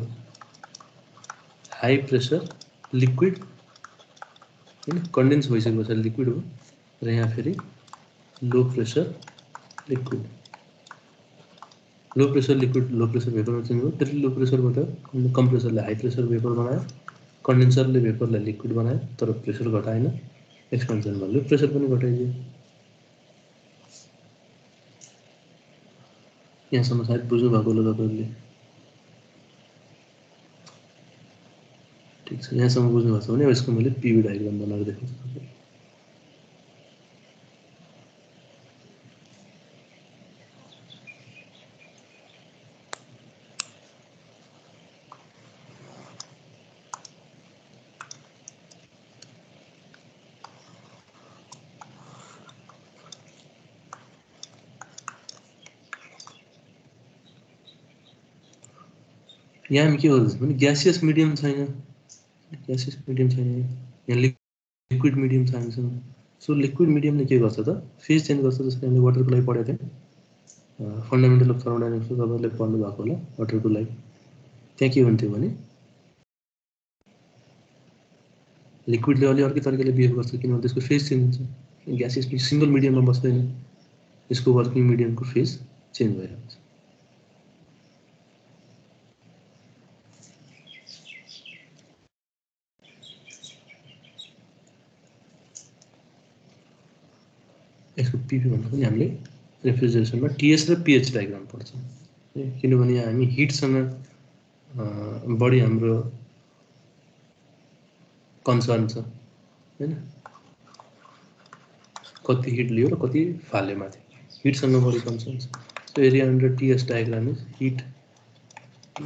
हाई प्रेसर लिक्विड होइन? कन्डेन्स भइसकेपछि लिक्विड हो। र यहाँ फेरि low pressure liquid low pressure liquid low pressure भेपरमा change भयो फेरि लो प्रेसरबाट कम्प्रेसरले हाई प्रेसर भेपर बनायो कन्डेन्सरले भेपरलाई लिक्विड बनायो तर प्रेसर घटाएन एक्सपेन्सन भयो प्रेसर पनि घटाइदियो यहाँसम्म सायद बुझ्नु भएको होला तपाईँहरूले ठिक छ यहाँसम्म बुझ्नु भएको छ भने यसको मैले पिभी डायग्राम बनाएर देखाउँछु तपाईँलाई यहाँ हामी के गर्दैछौँ भने ग्यासियस मिडियम छैन। ग्यासियस मिडियम छैन यहाँ लिक्विड मिडियम छ हामीसँग। सो लिक्विड मिडियमले के गर्छ त? फेज चेन्ज गर्छ जस्तै हामीले वाटरको लागि पढेको थियौँ। फन्डामेन्टल अफ थर्मोडाइनामिक्स तपाईँहरूले पढ्नु भएको होला वाटरको लागि। त्यहाँ के हुन्थ्यो भने? लिक्विडले अलि अर्कै तरिकाले बिहेभ गर्छ किनभने त्यसको फेज चेन्ज हुन्छ। ग्यासियस सिङ्गल मिडियममा बस्दैन। यसको वर्किङ मिडियमको फेज चेन्ज भइरहेको छ यसको पिपी भन्दा पनि हामीले रेफ्रिजरेसनमा टिएस र पिएच डायग्राम पढ्छौँ किनभने हामी हिटसँग बढी हाम्रो कन्सर्न छ होइन? कति हिट लियो र कति फाल्यो माथि। हिटसँग बढी कन्सर्न छ। So area under TS diagram is heat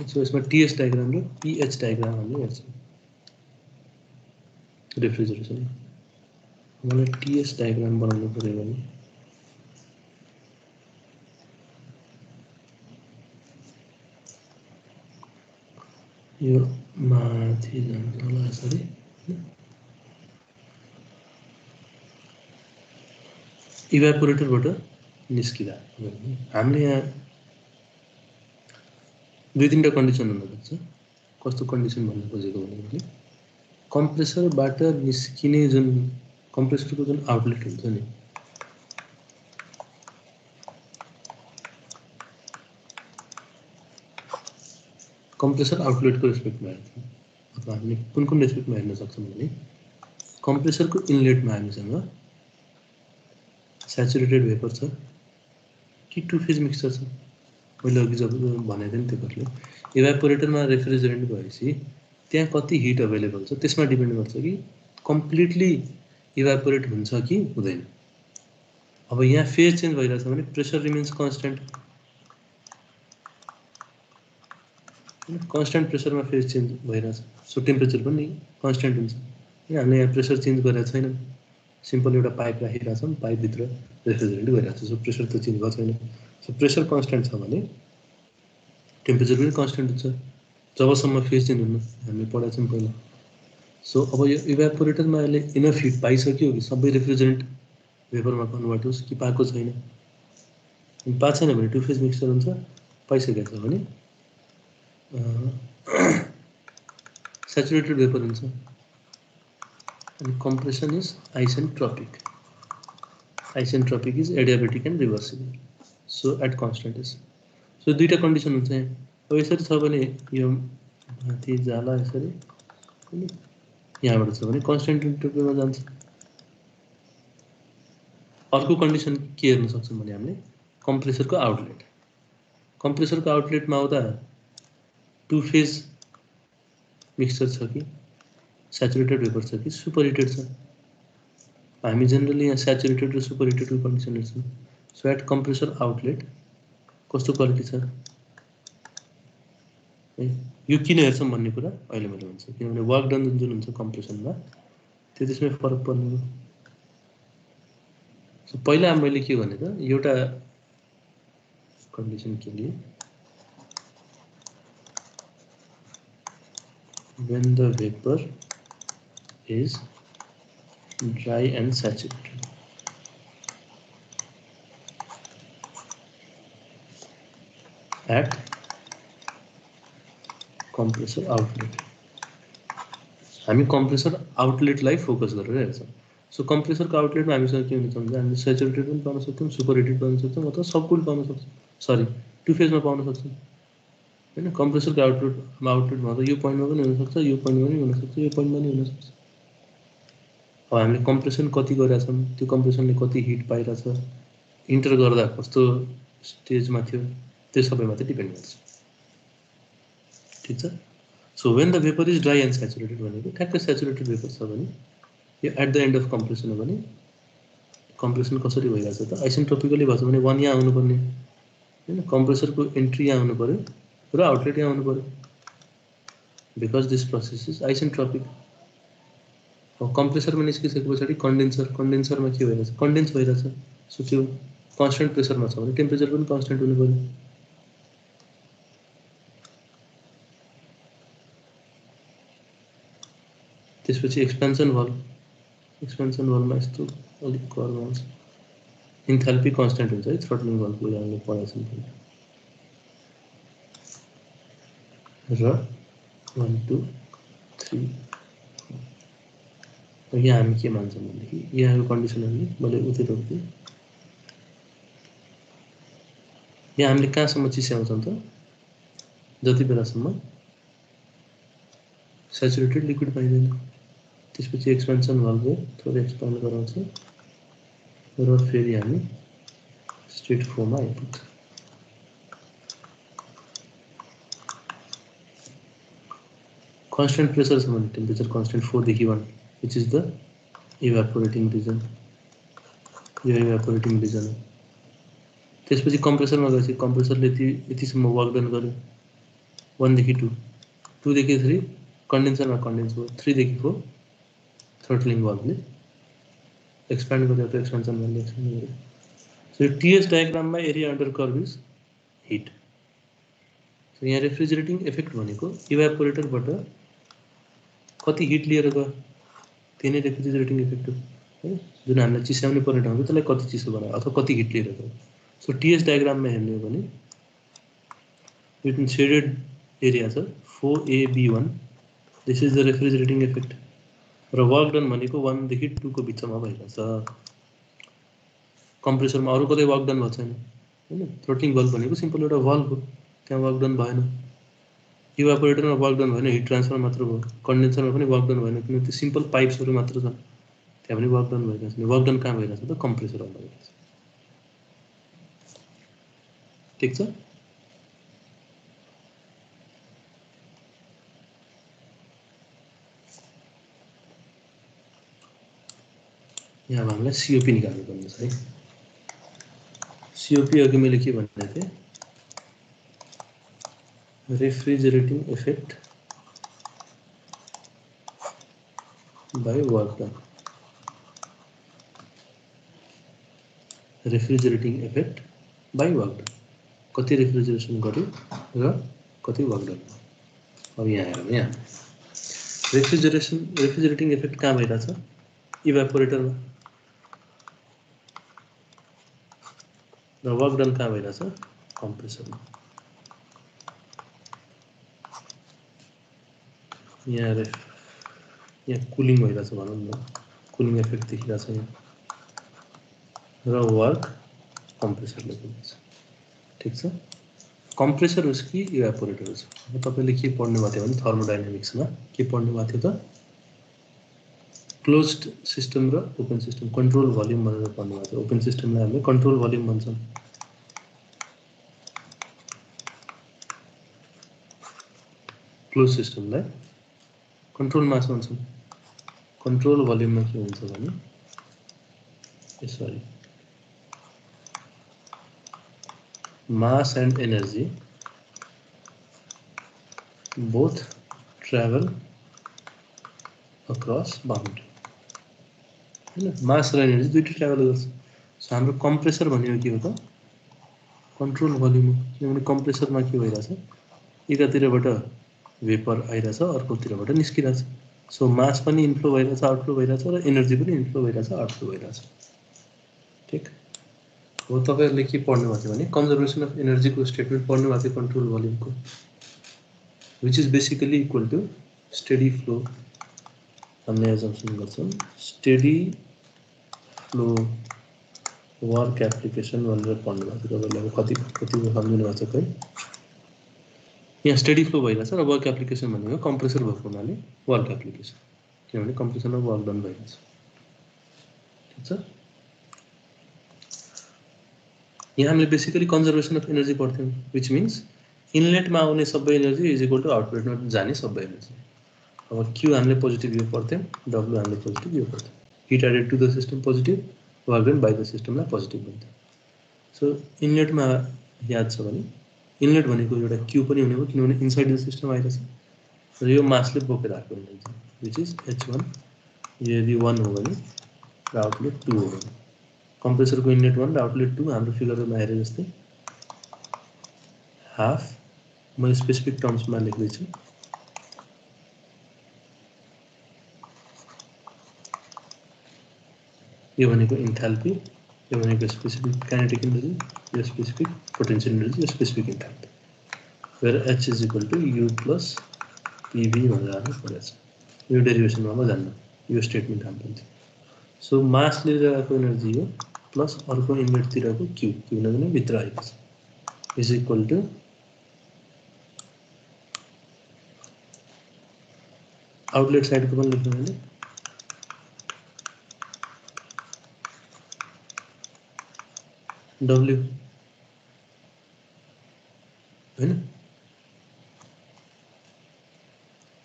so यसमा टिएस डायग्राम र पिएच डायग्राम हामीले हेर्छौँ। रेफ्रिजरेसन मलाई टिएस डायग्राम बनाउनु पऱ्यो भने यो माथि जान्छ होला यसरी। इभ्यापोरेटरबाट निस्किँदा। हामीले यहाँ दुई तिनवटा कन्डिसन हुनसक्छ कस्तो कन्डिसन भन्नु खोजेको भने कम्प्रेसरबाट निस्किने जुन कम्प्रेसरको जुन आउटलेट हुन्छ नि कम्प्रेसर आउटलेटको रेस्पेक्टमा हेर्छौँ अथवा हामीले कुन कुन रेस्पेक्टमा हेर्न सक्छौँ भने कम्प्रेसरको इनलेटमा हामीसँग सेचुरेटेड भेपर छ कि टु फेज मिक्सचर छ। मैले अघि जब भनेको थिएँ नि त्यो कुराले। इभ्यापोरेटरमा रेफ्रिजरेन्ट भएपछि त्यहाँ कति हिट अभाइलेबल छ त्यसमा डिपेन्ड गर्छ कि कम्प्लिटली इभ्यापोरेट हुन्छ कि हुँदैन। अब यहाँ फेज चेन्ज भइरहेछ भने प्रेसर रिमेन्स कन्सटेन्ट कन्सटेन्ट प्रेसरमा फेज चेन्ज भइरहेछ। सो टेम्परेचर पनि कन्सटेन्ट हुन्छ। किन हामीले यहाँ प्रेसर चेन्ज गरेको छैन। सिम्पल एउटा पाइप राखिरहेछौँ पाइपभित्र रेफ्रिजरेन्ट गइरहेको छ। सो प्रेसर त चेन्ज भएको छैन। सो प्रेसर कन्सटेन्ट छ भने टेम्परेचर पनि कन्सटेन्ट हुन्छ। जबसम्म फेज चेन्ज हुनु हामी पढाएको छौँ पहिला। सो अब यो इभ्यापोरेटरमा अहिले इनफ हिट पाइसक्यो कि सबै रेफ्रिजरेन्ट भेपरमा कन्भर्ट होस् कि पाएको छैन। पाएको छैन भने टु फेज मिक्सचर हुन्छ पाइसकेको छ भने सेचुरेटेड भेपर हुन्छ। अनि compression is isentropic isentropic is adiabatic and reversible so at constant is so दुईवटा कन्डिसन हुन्छ यहाँ। अब यसरी छ भने यो माथि जाला यसरी। यहाँबाट छ भने कन्सटेन्ट इन्टरभलमा जान्छ। अर्को कन्डिसन के हेर्न सक्छौँ भने हामीले? कम्प्रेसरको आउटलेट कम्प्रेसरको आउटलेटमा आउँदा टु फेज मिक्सचर छ कि? सेचुरेटेड भेपर छ कि? सुपर हिटेड छ। हामी जेनरली यहाँ सेचुरेटेड र सुपर हिटेडको कन्डिसन हेर्छौँ। सो एट कम्प्रेसर आउटलेट कस्तो क्वालिटी छ? यो किन हेर्छौँ भन्ने कुरा अहिले मैले भन्छु। किनभने वर्क डन जुन हुन्छ कम्प्रेसनमा त्यो त्यसमै फरक पर्ने हो। पहिला मैले के भने त एउटा कन्डिसन के लिए? When the vapor is dry and saturated. at compressor outlet. हामी कम्प्रेसर आउटलेटलाई फोकस गरेर हेर्छौँ सो कम्प्रेसरको आउटलेटमा हामीसँग के हुन्छ भने हामी सेचुरेटेड पनि पाउन सक्छौँ सुपर हिटेड पाउन सक्छौँ अथवा सबकुल पाउन सक्छौँ सरी टु फेजमा पाउन सक्छौँ होइन कम्प्रेसरको आउटपुट आउटपुटमा त यो पोइन्टमा पनि हुनसक्छ यो पोइन्टमा पनि हुनसक्छ यो पोइन्टमा पनि हुनसक्छ अब हामीले कम्प्रेसन कति गरिरहेछौँ त्यो कम्प्रेसनले कति हिट पाइरहेछ इन्टर गर्दा कस्तो स्टेजमा थियो त्यो सबैमाथि डिपेन्ड गर्छ। ठिक छ? So when the vapour is dry and saturated भनेको ठ्याक्कै सेचुरेटेड भेपर छ भने यो at the end of compression हो भने कम्प्रेसन कसरी भइरहेछ त? आइसेन्ट्रोपिकली भएको छ भने वान यहाँ आउनुपर्ने। होइन कम्प्रेसरको एन्ट्री यहाँ आउनु पऱ्यो र आउटलेट यहाँ आउनु पऱ्यो because this process is isentropic अब कम्प्रेसरमा निस्किसके पछाडि कन्डेन्सर कन्डेन्सरमा के भइरहेछ कन्डेन्स भइरहेछ सो त्यो कन्सटेन्ट प्रेसरमा छ भने टेम्परेचर पनि कन्सटेन्ट हुनु पऱ्यो एक्सपेन्सन भल एक्सपेन्सन भलमा यस्तो अलिक कर्म आउँछ इन्थाल्पी कन्सटेन्ट हुन्छ है। थ्रोटलिङ भलको र वान टू थ्री यहाँ हामी के मान्छौँ भनेदेखि यहाँको कन्डिसनहरूले मैले उतै रोकिदिएँ यहाँ हामीले कहाँसम्म चिस्याउँछौँ त जति बेलासम्म सेचुरेटेड लिक्विड पाइँदैन त्यसपछि एक्सपेन्सन भल्भले थोरै एक्सपान्ड गराउँछ र फेरि हामी स्ट्रेट फोरमा आइपुग्छ constant pressure is temperature constant 4 देखि 1 which is the evaporating region. यो evaporating region त्यसपछि कम्प्रेसरमा गएपछि कम्प्रेसरले यति यतिसम्म वर्क डन गर्यो वानदेखि टू टूदेखि थ्री कन्डेन्सरमा कन्डेन्स भयो थ्रीदेखि फोर थ्रोटलिङ भल्भले एक्सप्यान्ड गर्यो त एक्सपेन्सन भल्भले एक्सप्यान्ड गर्यो so TS डायग्राममा area under curve is heat यहाँ रेफ्रिजरेटिङ इफ़ेक्ट भनेको इभ्यापोरेटरबाट कति हिट लिएर गयो? त्यही नै रेफ्रिजरेटिङ इफेक्ट हो। है जुन हामीलाई चिसाउने पर्ने ठाउँ त्यसलाई कति चिसो बनायो अथवा कति हिट लिएर गयो। सो टिएस डायग्राममा हेर्ने हो भने जुन सेडेड एरिया छ four A B one this is the refrigerating effect र वर्क डन भनेको वानदेखि टूको बिचमा भइरहेछ। कम्प्रेसरमा अरू कतै वर्क डन भएको छैन। होइन थ्रोटलिङ बल्ब भनेको सिम्पल एउटा बल्ब हो। त्यहाँ वर्क डन भएन। इभापोरेटरमा वर्क डन भएन हिट ट्रान्सफर मात्र भयो कन्डेन्सरमा पनि वर्क डन भएन किनभने त्यो सिम्पल पाइप्सहरू मात्र छन्। त्यहाँ पनि वर्क डन भइरहेको छ वर्क डन कहाँ भइरहेछ त कम्प्रेसरमा भइरहेछ ठिक छ? यहाँ हामीलाई सिओपी निकाल्नु पर्ने छ है। सिओपी अघि मैले के भनेको थिएँ? Refrigerating effect by work done refrigerating effect by work कति रेफ्रिजरेसन गर्यो र कति वर्क डन अब यहाँ हेरौँ यहाँ। रेफ्रिजरेसन रेफ्रिजरेटिङ इफेक्ट कहाँ भइरहेछ? इभापोरेटरमा र वर्क डन कहाँ भइरहेछ? कम्प्रेसरमा यहाँ यहाँ कुलिङ भइरहेछ भनौँ न कुलिङ इफेक्ट देखिरहेछ यहाँ र वर्क कम्प्रेसरले गरिरहेछ ठिक छ कम्प्रेसर होस् कि इभापोरेटर होस् तपाईँले के पढ्नु भएको थियो भने थर्मोडाइनामिक्समा के पढ्नु भएको थियो त क्लोज्ड सिस्टम र ओपन सिस्टम कन्ट्रोल भल्युम भनेर पढ्नु भएको थियो ओपन सिस्टमलाई हामीले कन्ट्रोल भल्युम भन्छौँ क्लोज सिस्टमलाई कन्ट्रोल मास भन्छौँ कन्ट्रोल भल्युममा के हुन्छ भने sorry mass and energy. Both travel across boundary. होइन मास र एनर्जी दुइटै ट्राभल गर्छ। सो हाम्रो कम्प्रेसर भनेको के हो त? कन्ट्रोल भल्युम हो। किनभने कम्प्रेसरमा के भइरहेछ? एकातिरबाट भेपर आइरहेछ अर्कोतिरबाट निस्किरहेछ। सो मास पनि इन्फ्लो भइरहेछ आउटफ्लो भइरहेछ र एनर्जी पनि इन्फ्लो भइरहेछ आउटफ्लो भइरहेछ। ठिक? हो तपाईँहरूले के पढ्नु भएको थियो भने कन्जर्भेसन अफ एनर्जीको स्टेटमेन्ट पढ्नु भएको थियो control भल्युमको which is basically equal to steady flow हामीले एजम्सन गर्छौँ। स्टेडी फ्लो वर्क एप्लिकेसन भनेर पढ्नु भएको थियो। तपाईँले अब कति कति सम्झिनु भएको छ खै यहाँ स्टडी फ्लो भइरहेछ र वर्क एप्लिकेसन भनेको कम्प्रेसर भएको हुनाले वर्क एप्लिकेसन किनभने कम्प्रेसरमा वर्क डन भइरहेछ। ठिक छ? यहाँ हामीले बेसिकली कन्जर्भेसन अफ एनर्जी पढ्थ्यौँ विच मिन्स इनलेटमा आउने सबै एनर्जी इज इक्वल टु आउटलेटमा जाने सबै एनर्जी अब क्यु हामीले पोजिटिभ यो पढ्थ्यौँ डब्लु हामीले पोजिटिभ यो पढ्थ्यौँ। Heat added to the system positive work done by the सिस्टमलाई positive भन्थ्यो सो इनलेटमा याद छ भने इनलेट भनेको एउटा क्यु पनि हुने हो किनभने इनसाइड द सिस्टम आइरहेछ र यो मासले बोकेर आएको energy which is H one यदि वान हो भने र आउटलेट टू हो भने। कम्प्रेसरको इनलेट वान र आउटलेट टू हाम्रो फिगरमा हेरे जस्तै हाफ म स्पेसिफिक टर्म्समा लेख्दैछु। यो भनेको इन्थाल्पी यो भनेको स्पेसिफिक काइनेटिक एनर्जी यो स्पेसिफिक पोटेन्सियल एनर्जी यो specific enthalpy where H is equal to U plus PV भनेर हाल्नु परेछ यो डेरिभेसनमा म जान्न यो स्टेटमेन्ट हाम्रो थियो सो मासले गएको एनर्जी हो। प्लस अर्को इनलेटतिरको क्यु क्यु भने भित्र आएको छ इज इक्वल टु आउटलेट साइडको पनि लेख्नु डब्ल्यु होइन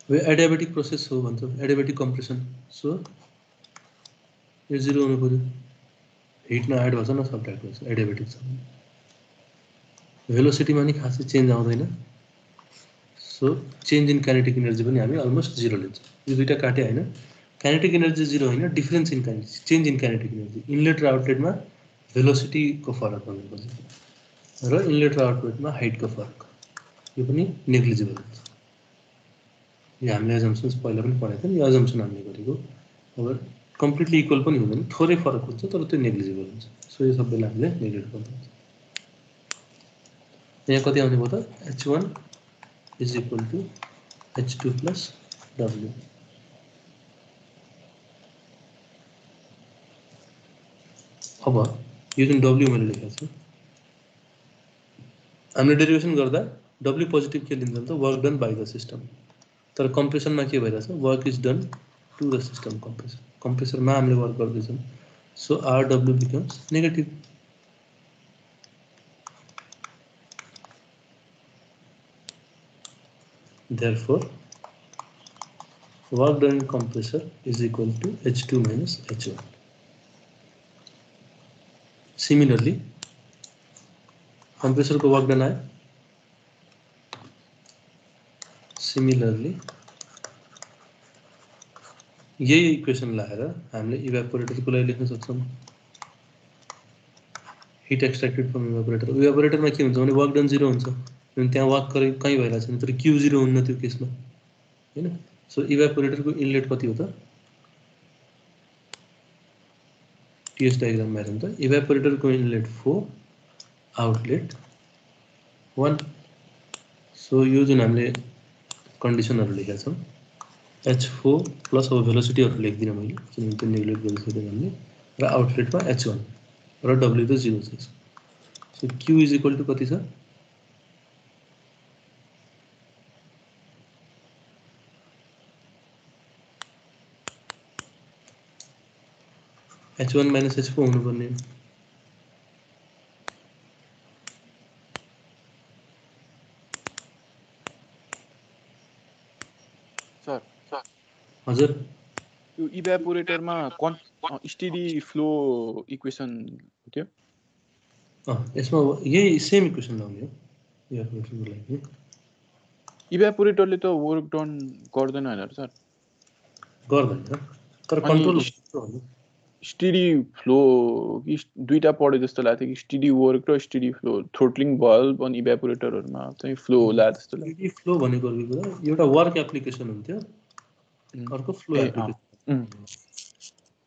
यो एडियाबेटिक प्रोसेस हो भन्छ। एडियाबेटिक कम्प्रेसन सो यो जिरो हुनु पऱ्यो। हिटमा एड भएको छ न सब एड भएको छ। एडियाबेटिक छ भेलोसिटीमा नि खासै चेन्ज आउँदैन। So change in kinetic energy पनि हामी अलमोस्ट जिरो लिन्छौँ। यो दुइटा काटे होइन। काइनेटिक एनर्जी जिरो होइन। Difference in kinetic change in kinetic energy inlet र आउटलेटमा भेलोसिटीको फरक भनेको र इनलेट र आउटलेटमा हाइटको फरक। यो पनि नेग्लिजिबल हुन्छ यो हामीले एजम्सन्स पहिला पनि पढाएको थियौँ यो एजम्सन हामीले गरेको। अब कम्प्लिटली इक्वल पनि हुँदैन थोरै फरक हुन्छ तर त्यो नेग्लिजिबल हुन्छ। सो यो सबैलाई हामीले नेग्लेक्ट गर्नुहुन्छ यहाँ कति आउने भयो त? H one is equal to H two plus W अब यो जुन डब्ल्यू मैले लेखेको छु हामीले डेरिभेसन गर्दा डब्ल्यू पोजिटिभ के लिन्छ त work done by the system तर कम्प्रेसनमा के भइरहेछ work is done to the system compressor कम्प्रेसरमा हामीले वर्क गर्दैछौँ so our W becomes negative therefore, work done in compressor is equal to h2 minus h1 similarly, compressor को work done आए similarly यही equation लगाएर हामीले इभ्यापोरेटरको लागि लेख्न सक्छौँ हिट एक्सट्राक्टेड फ्रम इभ्यापोरेटर इभ्यापोरेटरमा के हुन्छ भने वर्क डन जिरो हुन्छ किनभने त्यहाँ वर्क गरे कहीँ भइरहेको तर क्यु जिरो हुन्न त्यो केसमा होइन सो इभ्यापोरेटरको इनलेट कति हो टिएस डायग्राममा हेरौँ त इभ्यापोरेटरको inlet four outlet one so यो जुन हामीले कन्डिसनहरू लेखेका छौँ एच फोर प्लस अब भेलोसिटीहरू लेख्दिनँ मैले किनभने त्यो नेग्लेक्ट गरिसकेँ हामीले र आउटलेटमा एच वान र डब्ल्यू त जिरो छ so Q is equal to कति छ H one minus H four हुनुपर्ने सर हजुर यो इभ्यापोरेटरमा कन् स्टिडी फ्लो इक्वेसन थियो यसमा यही सेम इक्वेसन लाउने हो इभ्यापोरेटरको लागि इभ्यापोरेटरले त वर्क डन गर्दैन होइन सर गर्दैन तर कन्ट्रोल स्टिडी फ्लो कि दुइटा पढे जस्तो लाग्थ्यो कि स्टिडी वर्क र स्टिडी फ्लो थ्रोटलिङ बल्ब अनि इभ्यापोरेटरहरूमा चाहिँ फ्लो होला जस्तो लाग्यो। स्टिडी फ्लो भनेको एउटा वर्क एप्लिकेसन हुन्थ्यो। अर्को फ्लो एप्लिकेसन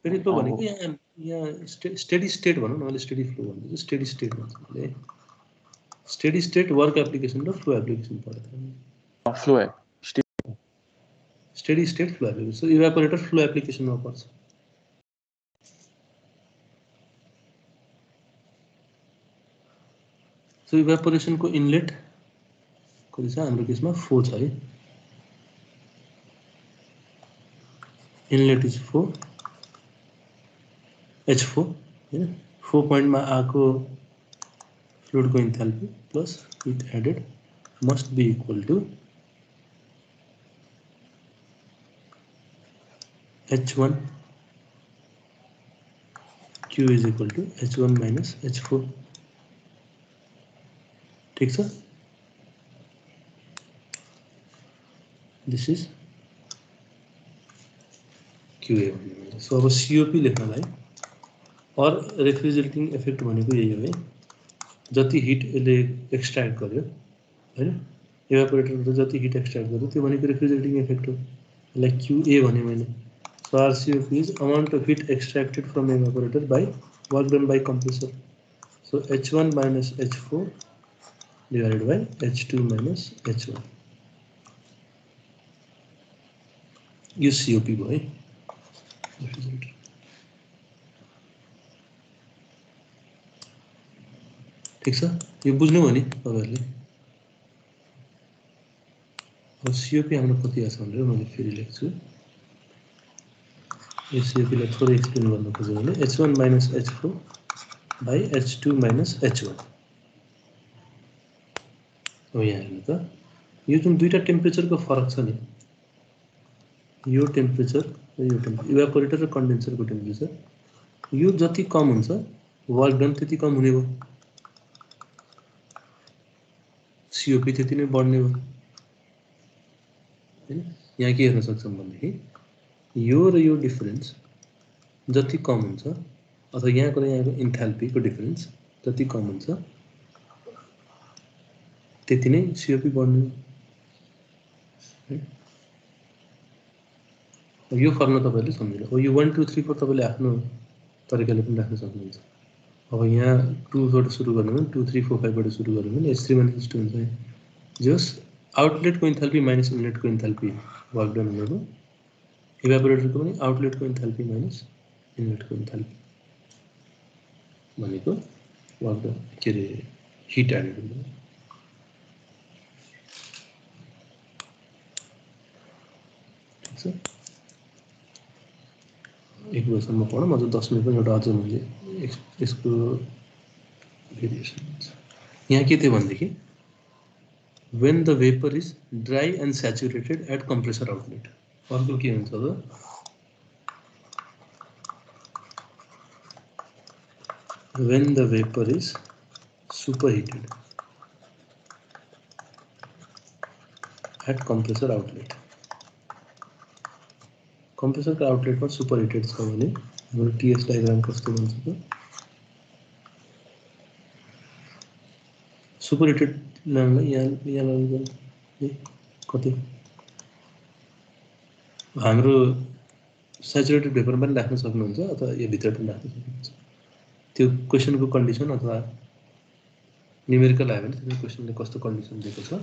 फेरि फ्लो भनेको यहाँ यहाँ स्टेडी स्टेट भनौँ न स्टेडी फ्लो भन्दैछ। स्टेडी स्टेट भन्छ मैले। स्टेडी स्टेट वर्क एप्लिकेसन र फ्लो एप्लिकेसन पढ्छ फ्लो है steady state flow application evaporator flow एप्लिकेसनमा पर्छ। सो? इभ्यापोरेसनको इनलेट कति छ हाम्रो केसमा फोर छ है inlet is four H four होइन फोर पोइन्टमा आएको फ्लुइडको enthalpy plus heat added must be equal to h1 q is equal to h1 minus h4 ठिक छ दिस इज क्युए भन्ने सो अब सिओपी लेख्नलाई अर रेफ्रिजरेटिङ इफेक्ट भनेको यही हो है जति हिट यसले एक्सट्र्याक्ट गर्यो होइन इभ्यापोरेटरबाट जति हिट एक्सट्र्याक्ट गर्यो त्यो भनेको रेफ्रिजरेटिङ इफेक्ट हो यसलाई क्युए भने मैले So RCOP is amount of heat extracted from evaporator by work done by compressor. So H1 minus H4 divided by H2 minus H1. यो COP भयो है ठिक छ यो बुझ्नु भने तपाईँहरूले सिओपी हाम्रो कति आएको छ भनेर मैले फेरि लेख्छु यो सिओपीलाई थोरै एक्सप्लेन गर्न खोज्यो भने H one minus H four by H two minus H one अब यहाँ हेर्नु त यो जुन दुईवटा टेम्परेचरको फरक छ नि यो टेम्परेचर र यो टेम्परेचर इभ्यापोरेटर र कन्डेन्सरको टेम्परेचर यो जति कम हुन्छ वर्क डन त्यति कम हुने भयो सिओपी त्यति नै बढ्ने भयो होइन यहाँ के हेर्न सक्छौँ भनेदेखि यो र यो डिफरेन्स जति कम हुन्छ अथवा यहाँको र यहाँको इन्थाल्पीको डिफरेन्स जति कम हुन्छ त्यति नै सिओपी बढ्ने यो फर्मुला तपाईँहरूले सम्झिनु। अब यो वान टू थ्री फोर तपाईँले आफ्नो तरिकाले पनि राख्न सक्नुहुन्छ। अब यहाँ टूबाट सुरु गर्नु भने टू थ्री फोर फाइभबाट सुरु गर्नु भने एच थ्री माइनस टू हुन्छ। जस आउटलेटको इन्थाल्पी माइनस इनलेटको इन्थाल्पी वर्क डन हुनेको। इभ्यापोरेटरको पनि आउटलेटको इन्थाल्पी माइनस इनलेटको इन्थाल्पी भनेको वर्क के अरे हिट एडेड एक बजीसम्म पढौँ अझ दस मिनट पनि एउटा अझ मैले यहाँ के थियो when the vapour is dry and saturated at compressor outlet अर्को के हुन्छ त when the vapor is superheated at कम्प्रेसरको आउटलेटमा सुपर हिटेड छ भने हाम्रो टिएस डायग्राम कस्तो हुन्छ त सुपर हिटेड ल्याउनलाई यहाँ यहाँ कति हाम्रो सेचुरेटेड भेपरमा पनि राख्न सक्नुहुन्छ अथवा यो भित्र पनि राख्न सक्नुहुन्छ? त्यो क्वेसनको कन्डिसन अथवा न्युमेरिकल आयो भने त्यो क्वेसनले कस्तो कन्डिसन दिएको छ?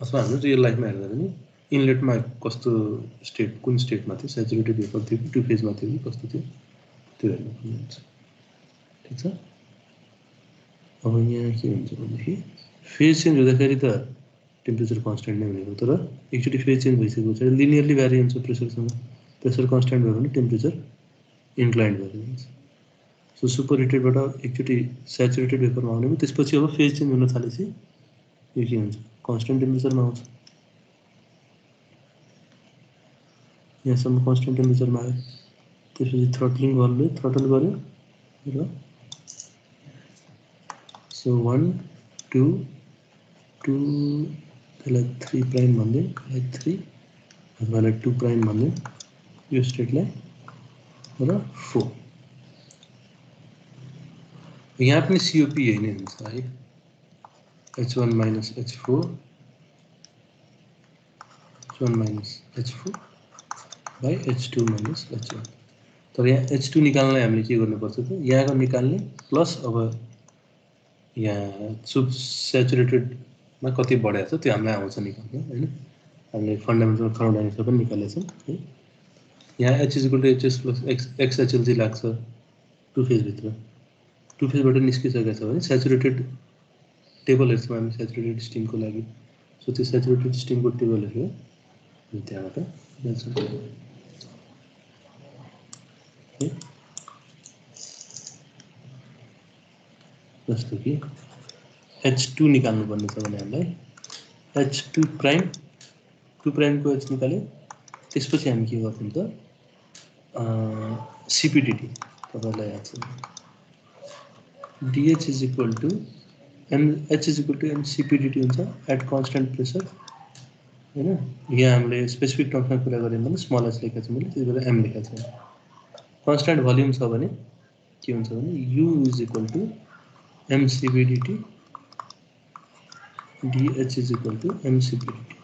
अथवा हाम्रो रियल लाइफमा हेर्दा पनि इनलेटमा कस्तो स्टेट कुन स्टेटमा थियो? सेचुरेटेड भेपर थियो कि टु फेजमा थियो कि कस्तो थियो? त्यो हेर्नुपर्ने हुन्छ ठिक छ? अब यहाँ के हुन्छ भनेदेखि फेज चेन्ज हुँदाखेरि त टेम्परेचर कन्सटेन्ट नै हुने हो तर एकचोटि फेज चेन्ज भइसकेको छ। लिनियरली भ्यारी हुन्छ प्रेसरसँग प्रेसर कन्सटेन्ट भयो भने टेम्परेचर इन्क्लाइन्ड भएर जान्छ सो सुपर हिटेडबाट एकचोटि सेचुरेटेड भेपरमा आउने त्यसपछि अब फेज चेन्ज हुन थालेपछि यो के हुन्छ? कन्सटेन्ट टेम्परेचरमा आउँछ। यहाँसम्म कन्सटेन्ट टेम्परेचरमा आयो त्यसपछि थ्रटलिङ गर्नु थ्रटल गर्यो र सो वान टू टू त्यसलाई थ्री प्राइम भन्दै यसलाई थ्री अथवा यसलाई टू प्राइम भन्दै यो स्टेटलाई र फोर यहाँ पनि सिओपी यही नै हुन्छ है H one minus H four H one minus H four by H two minus H one तर यहाँ एच टू निकाल्नलाई हामीले के गर्नुपर्छ त? यहाँको निकाल्ने प्लस अब यहाँ सुप सेचुरेटेडमा कति बढाएको छ त्यो हामीलाई आउँछ निकाल्नु होइन? हामीले फन्डामेन्टल थर्मोडाइनिक्समा पनि निकालेको छौँ है? यहाँ H is equal to HS plus X XHLG लाग्छ टु फेजभित्र टु फेजबाट निस्किसकेको छ भने सेचुरेटेड टेबलहरू छ हामी सेचुरेटेड स्टिमको लागि। सो त्यो सेचुरेटेड स्टिमको टेबलहरू हो हामी त्यहाँबाट। जस्तो कि एच टू निकाल्नुपर्ने छ भने हामीलाई एच टू प्राइम टू प्राइमको एच निकाल्यो त्यसपछि हामी के गर्छौँ त सिपिडिटी तपाईँलाई याद छ DH is equal to M H is equal to MCPDT हुन्छ एट कन्सटेन्ट प्रेसर होइन यहाँ हामीले स्पेसिफिक टर्ममा कुरा गऱ्यौँ भने स्मल एच लेखेको छ मैले त्यति बेला एम लेखेको छ कन्सटेन्ट भल्युम छ भने के हुन्छ भने U is equal to MCVDT DH is equal to MCVDT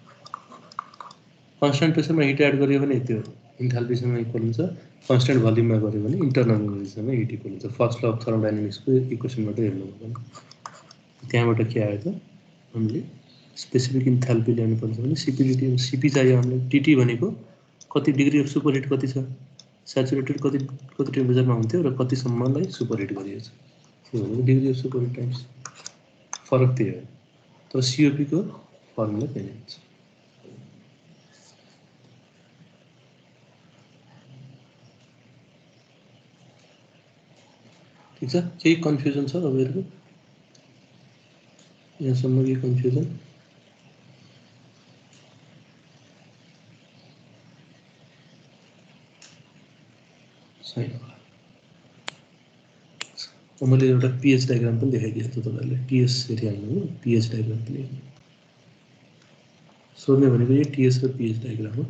constant प्रेसरमा heat add गऱ्यो भने त्यो इन्थाल्पीसँग इक्वल हुन्छ। कन्सटेन्ट भल्युममा गऱ्यो भने इन्टरनल इनर्जीसँग हिट इक्वल हुन्छ। फर्स्ट ल अफ थर्मोडाइनामिक्सको इक्वेसनबाट हेर्नु भने। त्यहाँबाट के आयो त? हामीले स्पेसिफिक इन्थाल्पी ल्याउनुपर्छ भने सिपिडिटी सिपी चाहियो हामीले टिटी भनेको कति डिग्री अफ सुपर हिट कति छ? सेचुरेटेड कति कति टेम्परेचरमा हुन्थ्यो र कतिसम्मलाई सुपर हिट त्यो भनेको degree of superheat times फरक त्यही हो तर सिओपीको फर्मुला त्यही हुन्छ ठिक छ केही कन्फ्युजन छ तपाईँहरूको यहाँसम्म केही कन्फ्युजन एउटा पिएच डायग्राम पनि देखाइदिएको थिएँ तपाईँहरूले टिएस हेरिहाल्नु हो पिएच डायग्राम भनेको यो टिएस र पिएच डायग्राम हो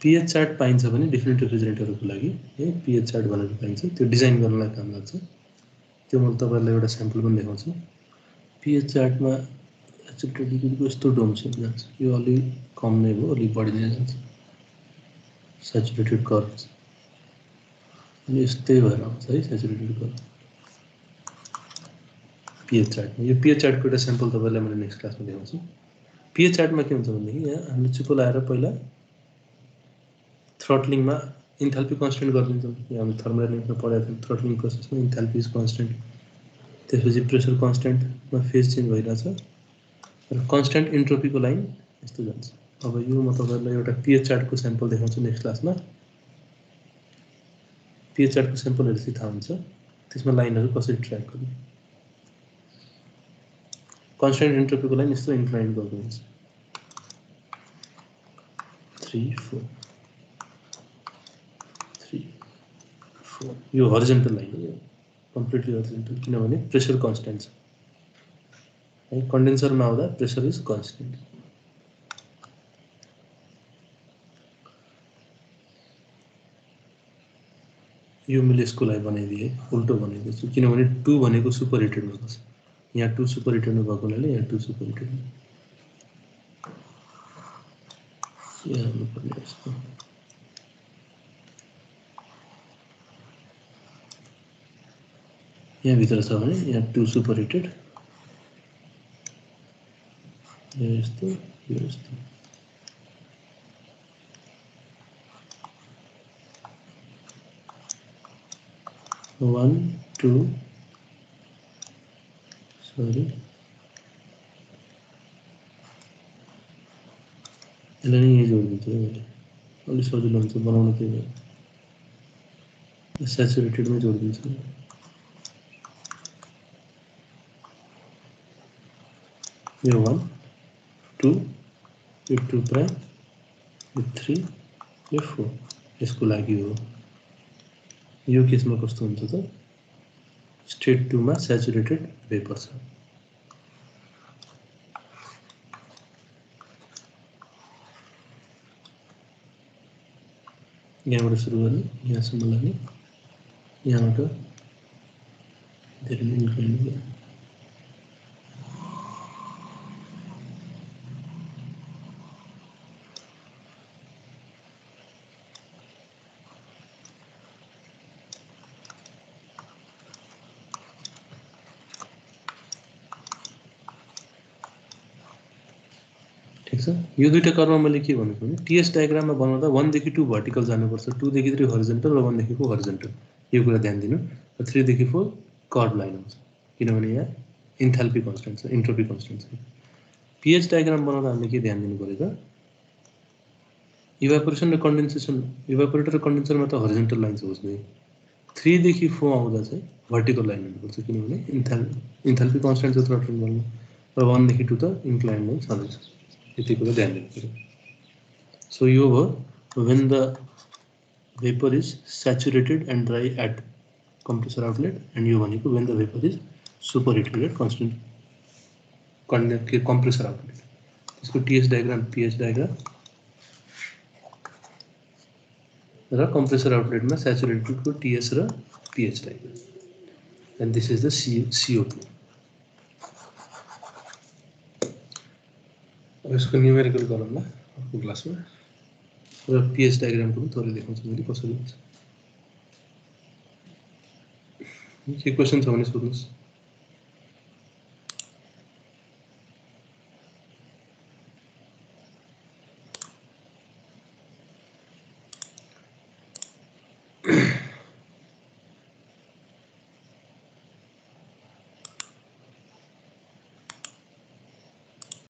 पिएच चार्ट पाइन्छ भने डिफ्रेन्ट है पिएच चार्ट पाइन्छ त्यो डिज़ाइन गर्नलाई काम तपाईँहरूलाई एउटा स्याम्पल पनि देखाउँछु पिएच चार्टमा एक्चुअली यस्तो डोम जान्छ यो अलिक कम नै भयो अलिक बढी नै जान्छ सेचुरेटेड कर्भ अनि यस्तै भएर आउँछ है सेचुरेटेड कर्भ पिएच चार्टमा यो पिएच चार्टको एउटा स्याम्पल तपाईँलाई मैले नेक्स्ट क्लासमा देखाउँछु पिएच चार्टमा के हुन्छ भनेदेखि यहाँ हामीले चुप्पो लगाएर पहिला थ्रटलिङमा इन्थाल्पी कन्सटेन्ट गरिदिन्छौँ हामी थर्मोडाइनामिक्समा पढाएको थियौँ थ्रटलिङ प्रोसेसमा इन्थाल्पी इज कन्सटेन्ट त्यसपछि प्रेसर कन्सटेन्टमा फेज चेन्ज भइरहेछ कन्सटेन्ट इन्ट्रोपीको लाइन यस्तो जान्छ। अब यो म तपाईँहरूलाई एउटा पिएच चार्टको स्याम्पल देखाउँछु नेक्स्ट क्लासमा पिएच चार्टको चाहिँ थाहा हुन्छ। त्यसमा लाइनहरू कसरी ट्र्याक गर्ने। कन्सटेन्ट इन्ट्रोपीको लाइन यस्तो इन्क्लाइन गर्दो हुन्छ थ्री फोर थ्री फोर यो हरिजेन्टल लाइन हो। यो कम्प्लिटली हरिजेन्टल किनभने प्रेसर कन्सटेन्ट छ। है कन्डेन्सरमा आउँदा प्रेसर इज़ कन्सटेन्ट यो मैले यसको लागि बनाइदिएँ उल्टो बनाइदिएछु किनभने टू भनेको सुपर हिटेडमा बस्छ यहाँ टू सुपर हिटेडमा भएको हुनाले यहाँ टू सुपर हिटेडमा यहाँ हुनुपर्ने यस्तो यहाँभित्र छ भने यहाँ टू सुपर हिटेड यो यस्तो यो यस्तो one two. Sorry. यसलाई नै यही जोडिदिन्छु है मैले अलिक सजिलो हुन्छ बनाउनु त्यही भएर सेचुरेटेडमै जोडिदिन्छु यो वान टू यो टू प्राइम यो थ्री यो फोर यसको लागि हो। यो केसमा कस्तो हुन्छ त स्टेट टूमा सेचुरेटेड भेपर छ। यहाँबाट सुरु गर्ने यहाँसम्म लाग्ने यहाँबाट धेरै नै निकाल्ने ठिक छ यो दुइटा कर्म मैले के भनेको भने टिएस डायग्राममा बनाउँदा वानदेखि टू भर्टिकल जानुपर्छ। टूदेखि थ्री हरिजेन्टल र वानदेखि हरिजेन्टल यो कुरा ध्यान दिनु। र थ्रीदेखि फोर कर्भ लाइन आउँछ किनभने यहाँ इन्थाल्पी कन्सटेन्ट छ इन्ट्रोपी कन्सटेन्ट छ। पिएच डायग्राम बनाउँदा हामीले के ध्यान दिनु पऱ्यो त इभापोरेसन र कन्डेन्सेसन इभापोरेटर र कन्डेन्सरमा त हरिजेन्टल लाइन छ उसले थ्रीदेखि फोर आउँदा चाहिँ भर्टिकल लाइन हुनुपर्छ। किनभने इन्थाल इन्थाल्पी कन्सटेन्ट छ थ्रटल गर्नु। र वानदेखि टू त इन्क्लाइन नै छँदैछ। इतिको ध्यान देते सो यो वर when the vapour is saturated and dry at compressor outlet and you one you when the vapour is superheated constant compressor outlet इसको TS diagram PH diagram compressor outlet में saturated को TS PH diagram and this is दीओ two यसको numerical गरौँला अर्को क्लासमा र pH डायग्रामको पनि थोरै देखाउँछु मैले कसरी हुन्छ। के क्वेसन छ भने सोध्नुहोस्।